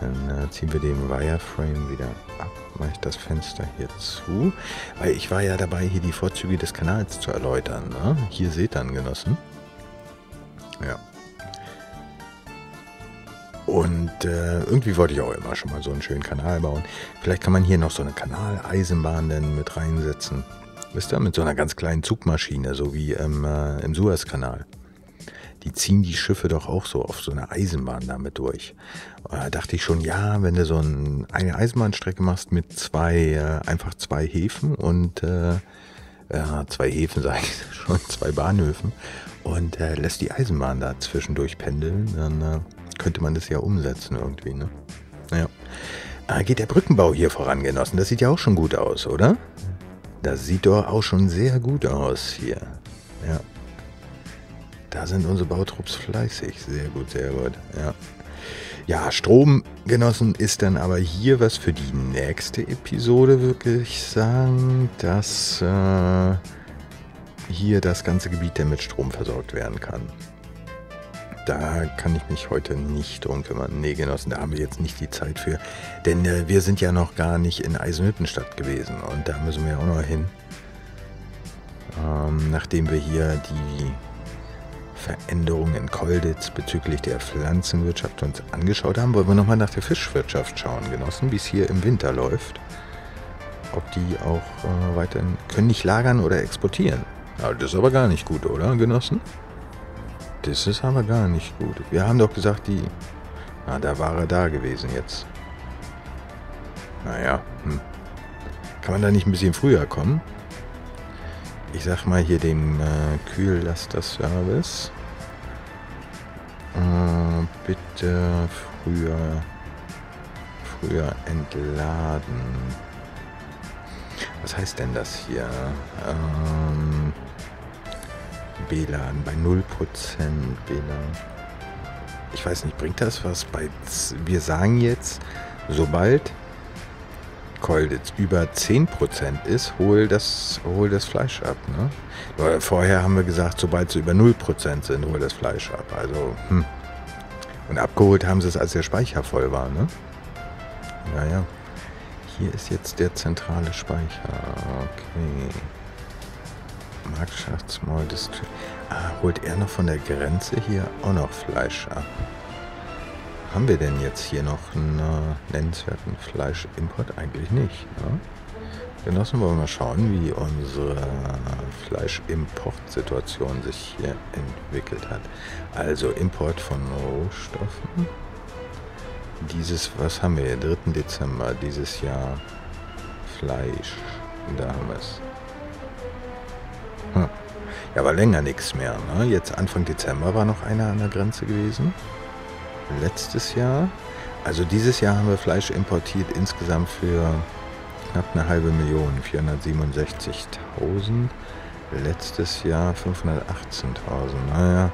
Dann äh, ziehen wir den Wireframe wieder ab. Mache ich das Fenster hier zu. Weil ich war ja dabei, hier die Vorzüge des Kanals zu erläutern. Ne? Hier seht ihr, Genossen. Ja. Und äh, irgendwie wollte ich auch immer schon mal so einen schönen Kanal bauen. Vielleicht kann man hier noch so eine Kanaleisenbahn dann mit reinsetzen. Wisst ihr, mit so einer ganz kleinen Zugmaschine, so wie im, äh, im Suezkanal. Die ziehen die Schiffe doch auch so auf so eine Eisenbahn damit durch. Da dachte ich schon, ja, wenn du so ein, eine Eisenbahnstrecke machst mit zwei, äh, einfach zwei Häfen und äh, ja, zwei Häfen, sage ich schon, zwei Bahnhöfen und äh, lässt die Eisenbahn da zwischendurch pendeln, dann äh, könnte man das ja umsetzen irgendwie, ne? Ja. Ah, geht der Brückenbau hier voran, Genossen? Das sieht ja auch schon gut aus, oder? Das sieht doch auch schon sehr gut aus hier. Ja. Da sind unsere Bautrupps fleißig. Sehr gut, sehr gut. Ja. Ja, Strom Genossen, ist dann aber hier was für die nächste Episode wirklich sagen, dass äh, hier das ganze Gebiet der mit Strom versorgt werden kann. Da kann ich mich heute nicht drum kümmern. Nee, Genossen, da haben wir jetzt nicht die Zeit für. Denn äh, wir sind ja noch gar nicht in Eisenhüttenstadt gewesen und da müssen wir auch noch hin. Ähm, nachdem wir hier die Veränderungen in Kolditz bezüglich der Pflanzenwirtschaft uns angeschaut haben, wollen wir nochmal nach der Fischwirtschaft schauen, Genossen, wie es hier im Winter läuft. Ob die auch äh, weiterhin können nicht lagern oder exportieren. Ja, das ist aber gar nicht gut, oder, Genossen? Das ist aber gar nicht gut. Wir haben doch gesagt, die... Na, da war er da gewesen jetzt. Naja, hm. Kann man da nicht ein bisschen früher kommen? ich sag mal hier den äh, Kühllaster-Service. Äh, bitte früher, früher entladen. Was heißt denn das hier? Ähm, WLAN bei 0% WLAN. Ich weiß nicht, bringt das was bei... Wir sagen jetzt, sobald Kolditz über 10% ist, hol das, hol das Fleisch ab. Ne? Vorher haben wir gesagt, sobald sie über 0% sind, hol das Fleisch ab. Also, hm. Und abgeholt haben sie es, als der Speicher voll war. Ne? Naja. Hier ist jetzt der zentrale Speicher. Okay. Marktschaftsmall Small District. Ah, holt er noch von der Grenze hier auch noch Fleisch ab? haben wir denn jetzt hier noch einen äh, nennenswerten Fleischimport? Eigentlich nicht. Ne? Genossen wollen wir mal schauen, wie unsere Fleischimportsituation sich hier entwickelt hat. Also Import von Rohstoffen. Dieses, was haben wir hier? 3. Dezember dieses Jahr. Fleisch. Da haben wir es. Ja, war länger nichts mehr. Ne? Jetzt Anfang Dezember war noch einer an der Grenze gewesen letztes Jahr. Also dieses Jahr haben wir Fleisch importiert insgesamt für knapp eine halbe Million, 467.000. Letztes Jahr 518.000. Naja.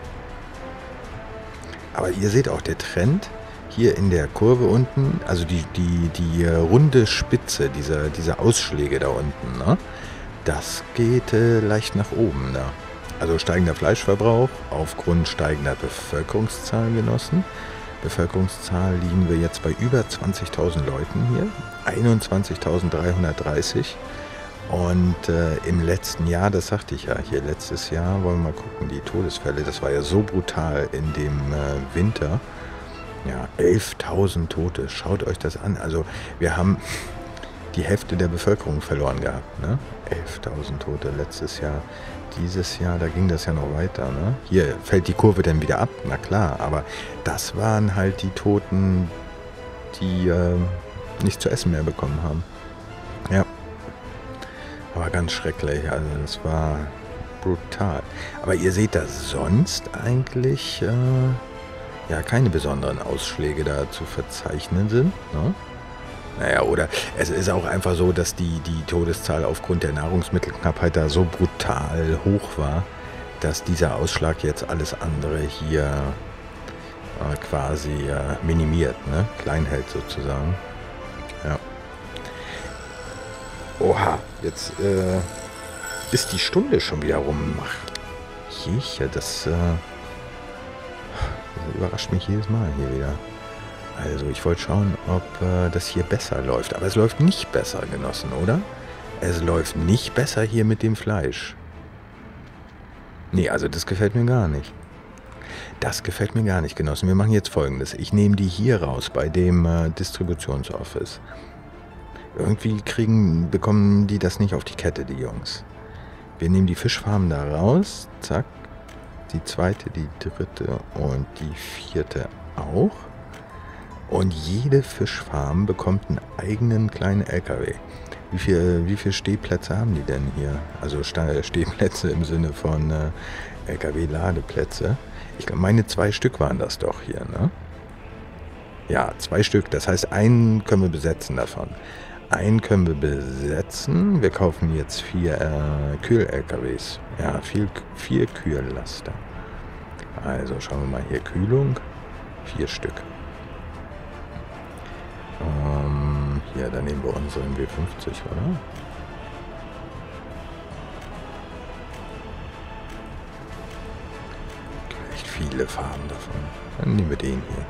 Aber ihr seht auch der Trend hier in der Kurve unten, also die, die, die runde Spitze, dieser, diese Ausschläge da unten, ne? Das geht äh, leicht nach oben da. Also steigender Fleischverbrauch aufgrund steigender Bevölkerungszahl genossen. Bevölkerungszahl liegen wir jetzt bei über 20.000 Leuten hier, 21.330. Und äh, im letzten Jahr, das sagte ich ja hier, letztes Jahr, wollen wir mal gucken, die Todesfälle, das war ja so brutal in dem äh, Winter. Ja, 11.000 Tote, schaut euch das an. Also wir haben die Hälfte der Bevölkerung verloren gehabt. Ne? 11.000 Tote letztes Jahr dieses Jahr, da ging das ja noch weiter. Ne? Hier fällt die Kurve dann wieder ab, na klar, aber das waren halt die Toten, die äh, nicht zu essen mehr bekommen haben. Ja. Aber ganz schrecklich, also das war brutal. Aber ihr seht da sonst eigentlich äh, ja keine besonderen Ausschläge da zu verzeichnen sind. Ne? Naja, oder es ist auch einfach so, dass die, die Todeszahl aufgrund der Nahrungsmittelknappheit da so brutal hoch war, dass dieser Ausschlag jetzt alles andere hier äh, quasi äh, minimiert, ne? klein hält sozusagen. Ja. Oha, jetzt äh, ist die Stunde schon wieder rum. Jeche, das, äh, das überrascht mich jedes Mal hier wieder. Also ich wollte schauen, ob äh, das hier besser läuft. Aber es läuft nicht besser, Genossen, oder? Es läuft nicht besser hier mit dem Fleisch. Nee, also das gefällt mir gar nicht. Das gefällt mir gar nicht, Genossen. Wir machen jetzt folgendes. Ich nehme die hier raus bei dem äh, Distributionsoffice. Irgendwie kriegen, bekommen die das nicht auf die Kette, die Jungs. Wir nehmen die Fischfarmen da raus. Zack. Die zweite, die dritte und die vierte auch. Und jede Fischfarm bekommt einen eigenen kleinen LKW. Wie viele wie viel Stehplätze haben die denn hier? Also Stehplätze im Sinne von äh, LKW-Ladeplätze. Ich meine zwei Stück waren das doch hier, ne? Ja, zwei Stück. Das heißt, einen können wir besetzen davon. Einen können wir besetzen. Wir kaufen jetzt vier äh, Kühl-LKWs. Ja, vier, vier Kühllaster. Also schauen wir mal hier Kühlung. Vier Stück. Ähm, hier, dann nehmen wir unseren W50, oder? Echt viele Farben davon. Dann nehmen wir den hier.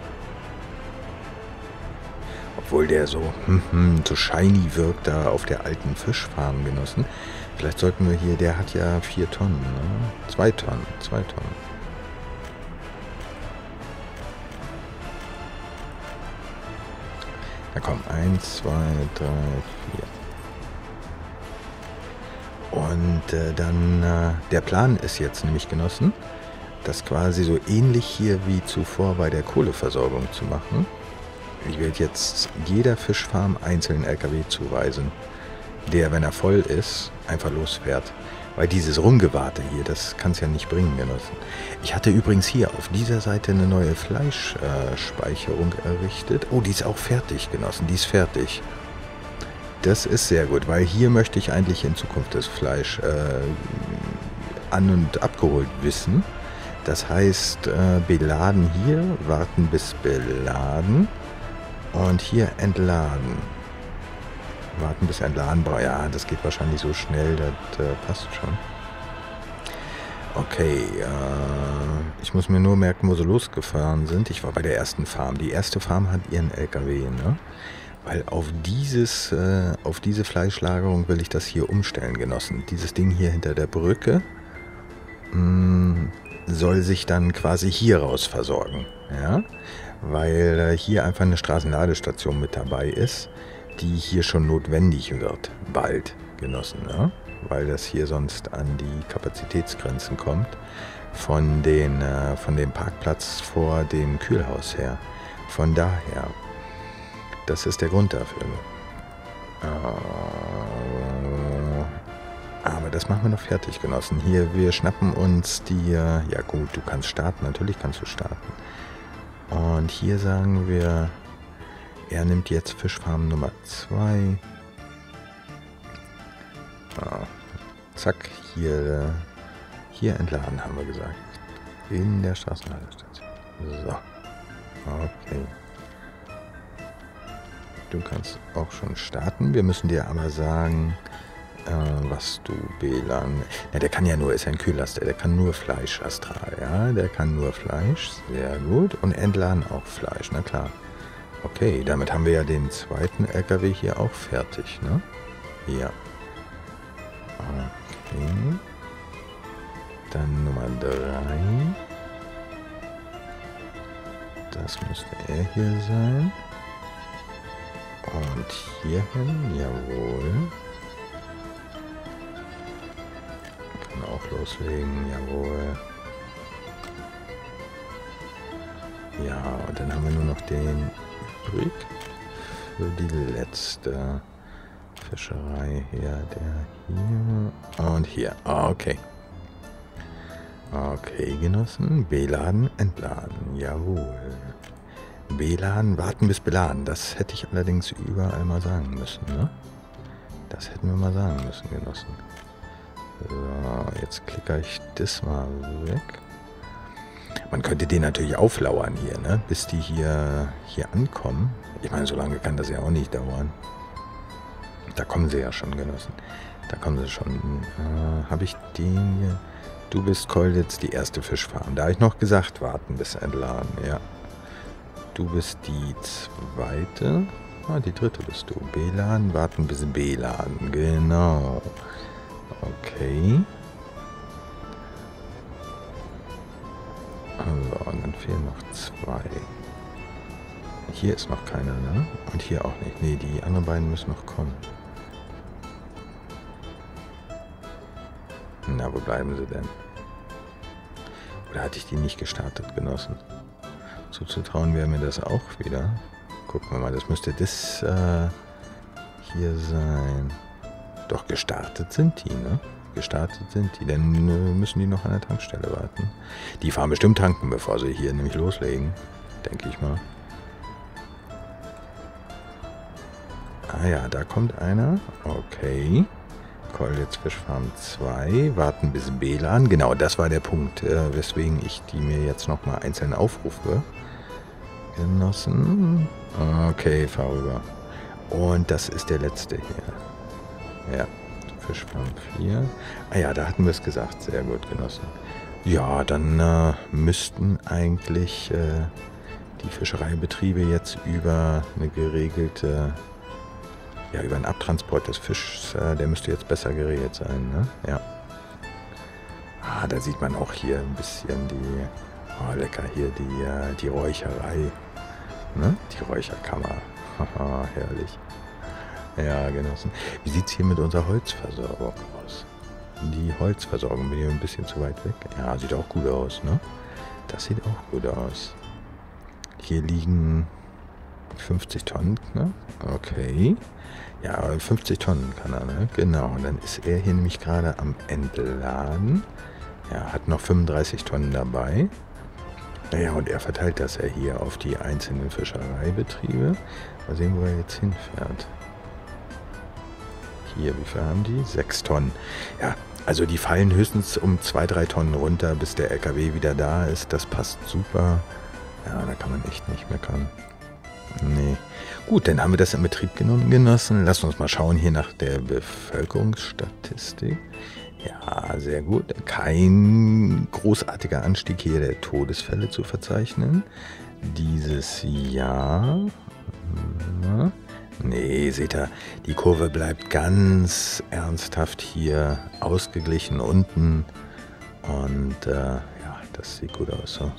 Obwohl der so, hm, hm, so shiny wirkt da auf der alten Fischfarm genossen. Vielleicht sollten wir hier, der hat ja vier Tonnen, ne? Zwei Tonnen, zwei Tonnen. Na komm, eins, zwei, drei, vier. Und äh, dann, äh, der Plan ist jetzt nämlich, Genossen, das quasi so ähnlich hier wie zuvor bei der Kohleversorgung zu machen. Ich werde jetzt jeder Fischfarm einzelnen LKW zuweisen, der, wenn er voll ist, einfach losfährt. Weil dieses Rumgewarte hier, das kann es ja nicht bringen, Genossen. Ich hatte übrigens hier auf dieser Seite eine neue Fleischspeicherung äh, errichtet. Oh, die ist auch fertig, Genossen, die ist fertig. Das ist sehr gut, weil hier möchte ich eigentlich in Zukunft das Fleisch äh, an- und abgeholt wissen. Das heißt, äh, beladen hier, warten bis beladen und hier entladen. Warten bis entladen braucht. Ja, das geht wahrscheinlich so schnell, das äh, passt schon. Okay, äh, ich muss mir nur merken, wo sie losgefahren sind. Ich war bei der ersten Farm. Die erste Farm hat ihren LKW, ne? Weil auf dieses, äh, auf diese Fleischlagerung will ich das hier umstellen, Genossen. Dieses Ding hier hinter der Brücke mh, mm, soll sich dann quasi hier raus versorgen, ja? Weil äh, hier einfach eine Straßenladestation mit dabei ist die hier schon notwendig wird, bald, Genossen, ne? weil das hier sonst an die Kapazitätsgrenzen kommt von, den, äh, von dem Parkplatz vor dem Kühlhaus her. Von daher, das ist der Grund dafür. Äh, aber das machen wir noch fertig, Genossen. Hier, wir schnappen uns die... Äh, ja gut, du kannst starten, natürlich kannst du starten. Und hier sagen wir er nimmt jetzt Fischfarm Nummer 2. Ah, zack, hier, hier entladen, haben wir gesagt. In der Straßenladestation. So. Okay. Du kannst auch schon starten. Wir müssen dir aber sagen, äh, was du WLAN. Ja, der kann ja nur, ist ein Kühllaster, der kann nur Fleisch astral, ja. Der kann nur Fleisch. Sehr gut. Und entladen auch Fleisch, na klar. Okay, damit haben wir ja den zweiten LKW hier auch fertig, ne? Ja. Okay. Dann Nummer 3. Das müsste er hier sein. Und hier hin, jawohl. Kann auch loslegen, jawohl. Ja, und dann haben wir nur noch den übrig für die letzte Fischerei hier. Der hier und hier. Ah, okay. Okay, Genossen. Beladen, entladen. Jawohl. Beladen, warten bis beladen. Das hätte ich allerdings überall mal sagen müssen, ne? Das hätten wir mal sagen müssen, Genossen. So, jetzt klicke ich das mal weg. Man könnte den natürlich auflauern hier, ne? bis die hier, hier ankommen. Ich meine, so lange kann das ja auch nicht dauern. Da kommen sie ja schon, Genossen. Da kommen sie schon. Äh, Habe ich den hier? Du bist Kolditz, die erste Fischfarm. Da habe ich noch gesagt, warten bis entladen, ja. Du bist die zweite. Ah, die dritte bist du. Beladen, warten bis beladen. Genau. Okay. So, und dann fehlen noch zwei. Hier ist noch keiner, ne? Und hier auch nicht. Ne, die anderen beiden müssen noch kommen. Na, wo bleiben sie denn? Oder hatte ich die nicht gestartet, Genossen? Zuzutrauen wäre mir das auch wieder. Gucken wir mal, das müsste das äh, hier sein. Doch gestartet sind die, ne? Gestartet sind die, dann äh, müssen die noch an der Tankstelle warten. Die fahren bestimmt tanken, bevor sie hier nämlich loslegen, denke ich mal. Ah ja, da kommt einer. Okay. Kollitz Fischfarm 2. Warten bis Belan. Genau, das war der Punkt, äh, weswegen ich die mir jetzt nochmal einzeln aufrufe. Genossen. Okay, fahr rüber. Und das ist der letzte hier. Ja, Fischfang 4. Ah ja, da hatten wir es gesagt. Sehr gut, Genossen. Ja, dann äh, müssten eigentlich äh, die Fischereibetriebe jetzt über eine geregelte, ja, über einen Abtransport des Fischs, äh, der müsste jetzt besser geregelt sein, ne? Ja. Ah, da sieht man auch hier ein bisschen die, oh, lecker hier, die, äh, die Räucherei, ne? Die Räucherkammer. Haha, herrlich. Ja, Genossen. Wie sieht es hier mit unserer Holzversorgung aus? Die Holzversorgung, bin ich ein bisschen zu weit weg? Ja, sieht auch gut aus, ne? Das sieht auch gut aus. Hier liegen 50 Tonnen, ne? Okay. Ja, 50 Tonnen kann er, ne? Genau. Und dann ist er hier nämlich gerade am Entladen. Er hat noch 35 Tonnen dabei. Naja, und er verteilt das ja hier auf die einzelnen Fischereibetriebe. Mal sehen, wo er jetzt hinfährt. Hier, wie viel haben die? 6 Tonnen. Ja, also die fallen höchstens um 2-3 Tonnen runter, bis der LKW wieder da ist. Das passt super. Ja, da kann man echt nicht meckern. Nee. Gut, dann haben wir das in Betrieb genommen, genossen. Lasst uns mal schauen hier nach der Bevölkerungsstatistik. Ja, sehr gut. Kein großartiger Anstieg hier der Todesfälle zu verzeichnen. Dieses Jahr. Nee, seht ihr, die Kurve bleibt ganz ernsthaft hier ausgeglichen unten. Und äh, ja, das sieht gut aus. So.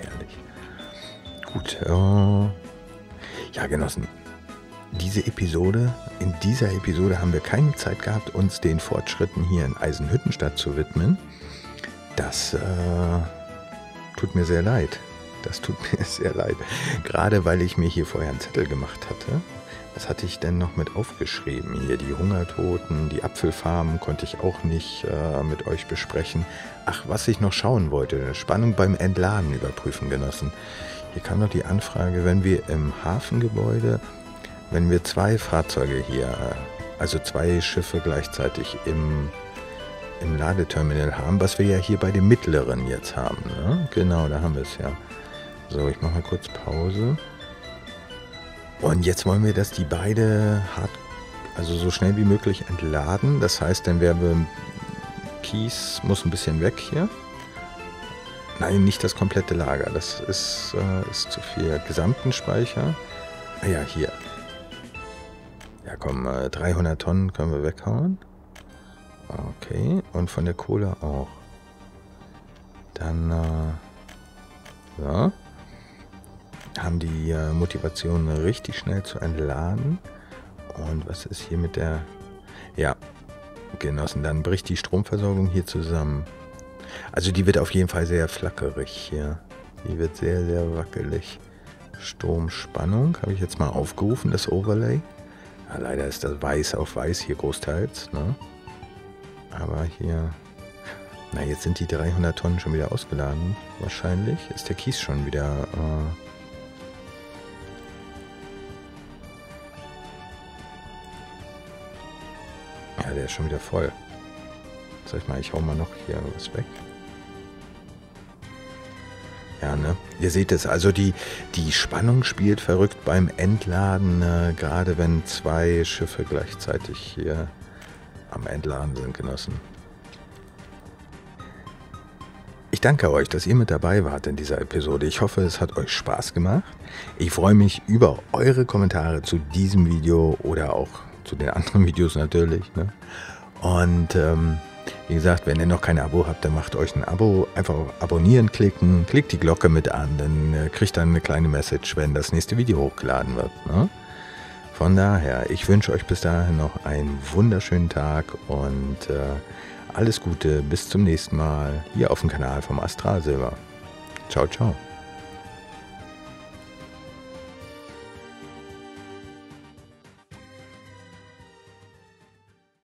Herrlich. Gut, äh, ja, Genossen, diese Episode, in dieser Episode haben wir keine Zeit gehabt, uns den Fortschritten hier in Eisenhüttenstadt zu widmen. Das äh, tut mir sehr leid. Das tut mir sehr leid. Gerade weil ich mir hier vorher einen Zettel gemacht hatte. Was hatte ich denn noch mit aufgeschrieben? Hier die Hungertoten, die Apfelfarmen konnte ich auch nicht äh, mit euch besprechen. Ach, was ich noch schauen wollte, Spannung beim Entladen überprüfen, Genossen. Hier kam noch die Anfrage, wenn wir im Hafengebäude, wenn wir zwei Fahrzeuge hier, also zwei Schiffe gleichzeitig im, im Ladeterminal haben, was wir ja hier bei dem mittleren jetzt haben. Ne? Genau, da haben wir es ja. So, ich mache mal kurz Pause. Und jetzt wollen wir, dass die beide hart, also so schnell wie möglich entladen. Das heißt, dann wäre Kies muss ein bisschen weg hier. Nein, nicht das komplette Lager. Das ist, äh, ist zu viel. Gesamten Speicher. Ah ja, hier. Ja, komm, äh, 300 Tonnen können wir weghauen. Okay, und von der Kohle auch. Dann, äh, ja. Haben die äh, Motivation richtig schnell zu entladen. Und was ist hier mit der... Ja, Genossen, dann bricht die Stromversorgung hier zusammen. Also die wird auf jeden Fall sehr flackerig hier. Die wird sehr, sehr wackelig. Stromspannung habe ich jetzt mal aufgerufen, das Overlay. Ja, leider ist das weiß auf weiß hier großteils. Ne? Aber hier... Na, jetzt sind die 300 Tonnen schon wieder ausgeladen. Wahrscheinlich ist der Kies schon wieder... Äh ja, der ist schon wieder voll. Sag ich mal, ich hau mal noch hier was weg. Ja, ne? Ihr seht es, also die, die Spannung spielt verrückt beim Entladen, äh, gerade wenn zwei Schiffe gleichzeitig hier am Entladen sind, Genossen. Ich danke euch, dass ihr mit dabei wart in dieser Episode. Ich hoffe, es hat euch Spaß gemacht. Ich freue mich über eure Kommentare zu diesem Video oder auch zu den anderen Videos natürlich. Ne? Und ähm, wie gesagt, wenn ihr noch kein Abo habt, dann macht euch ein Abo. Einfach auf Abonnieren klicken, klickt die Glocke mit an, dann äh, kriegt ihr eine kleine Message, wenn das nächste Video hochgeladen wird. Ne? Von daher, ich wünsche euch bis dahin noch einen wunderschönen Tag und äh, alles Gute. Bis zum nächsten Mal hier auf dem Kanal vom Astralsilber. Ciao, ciao.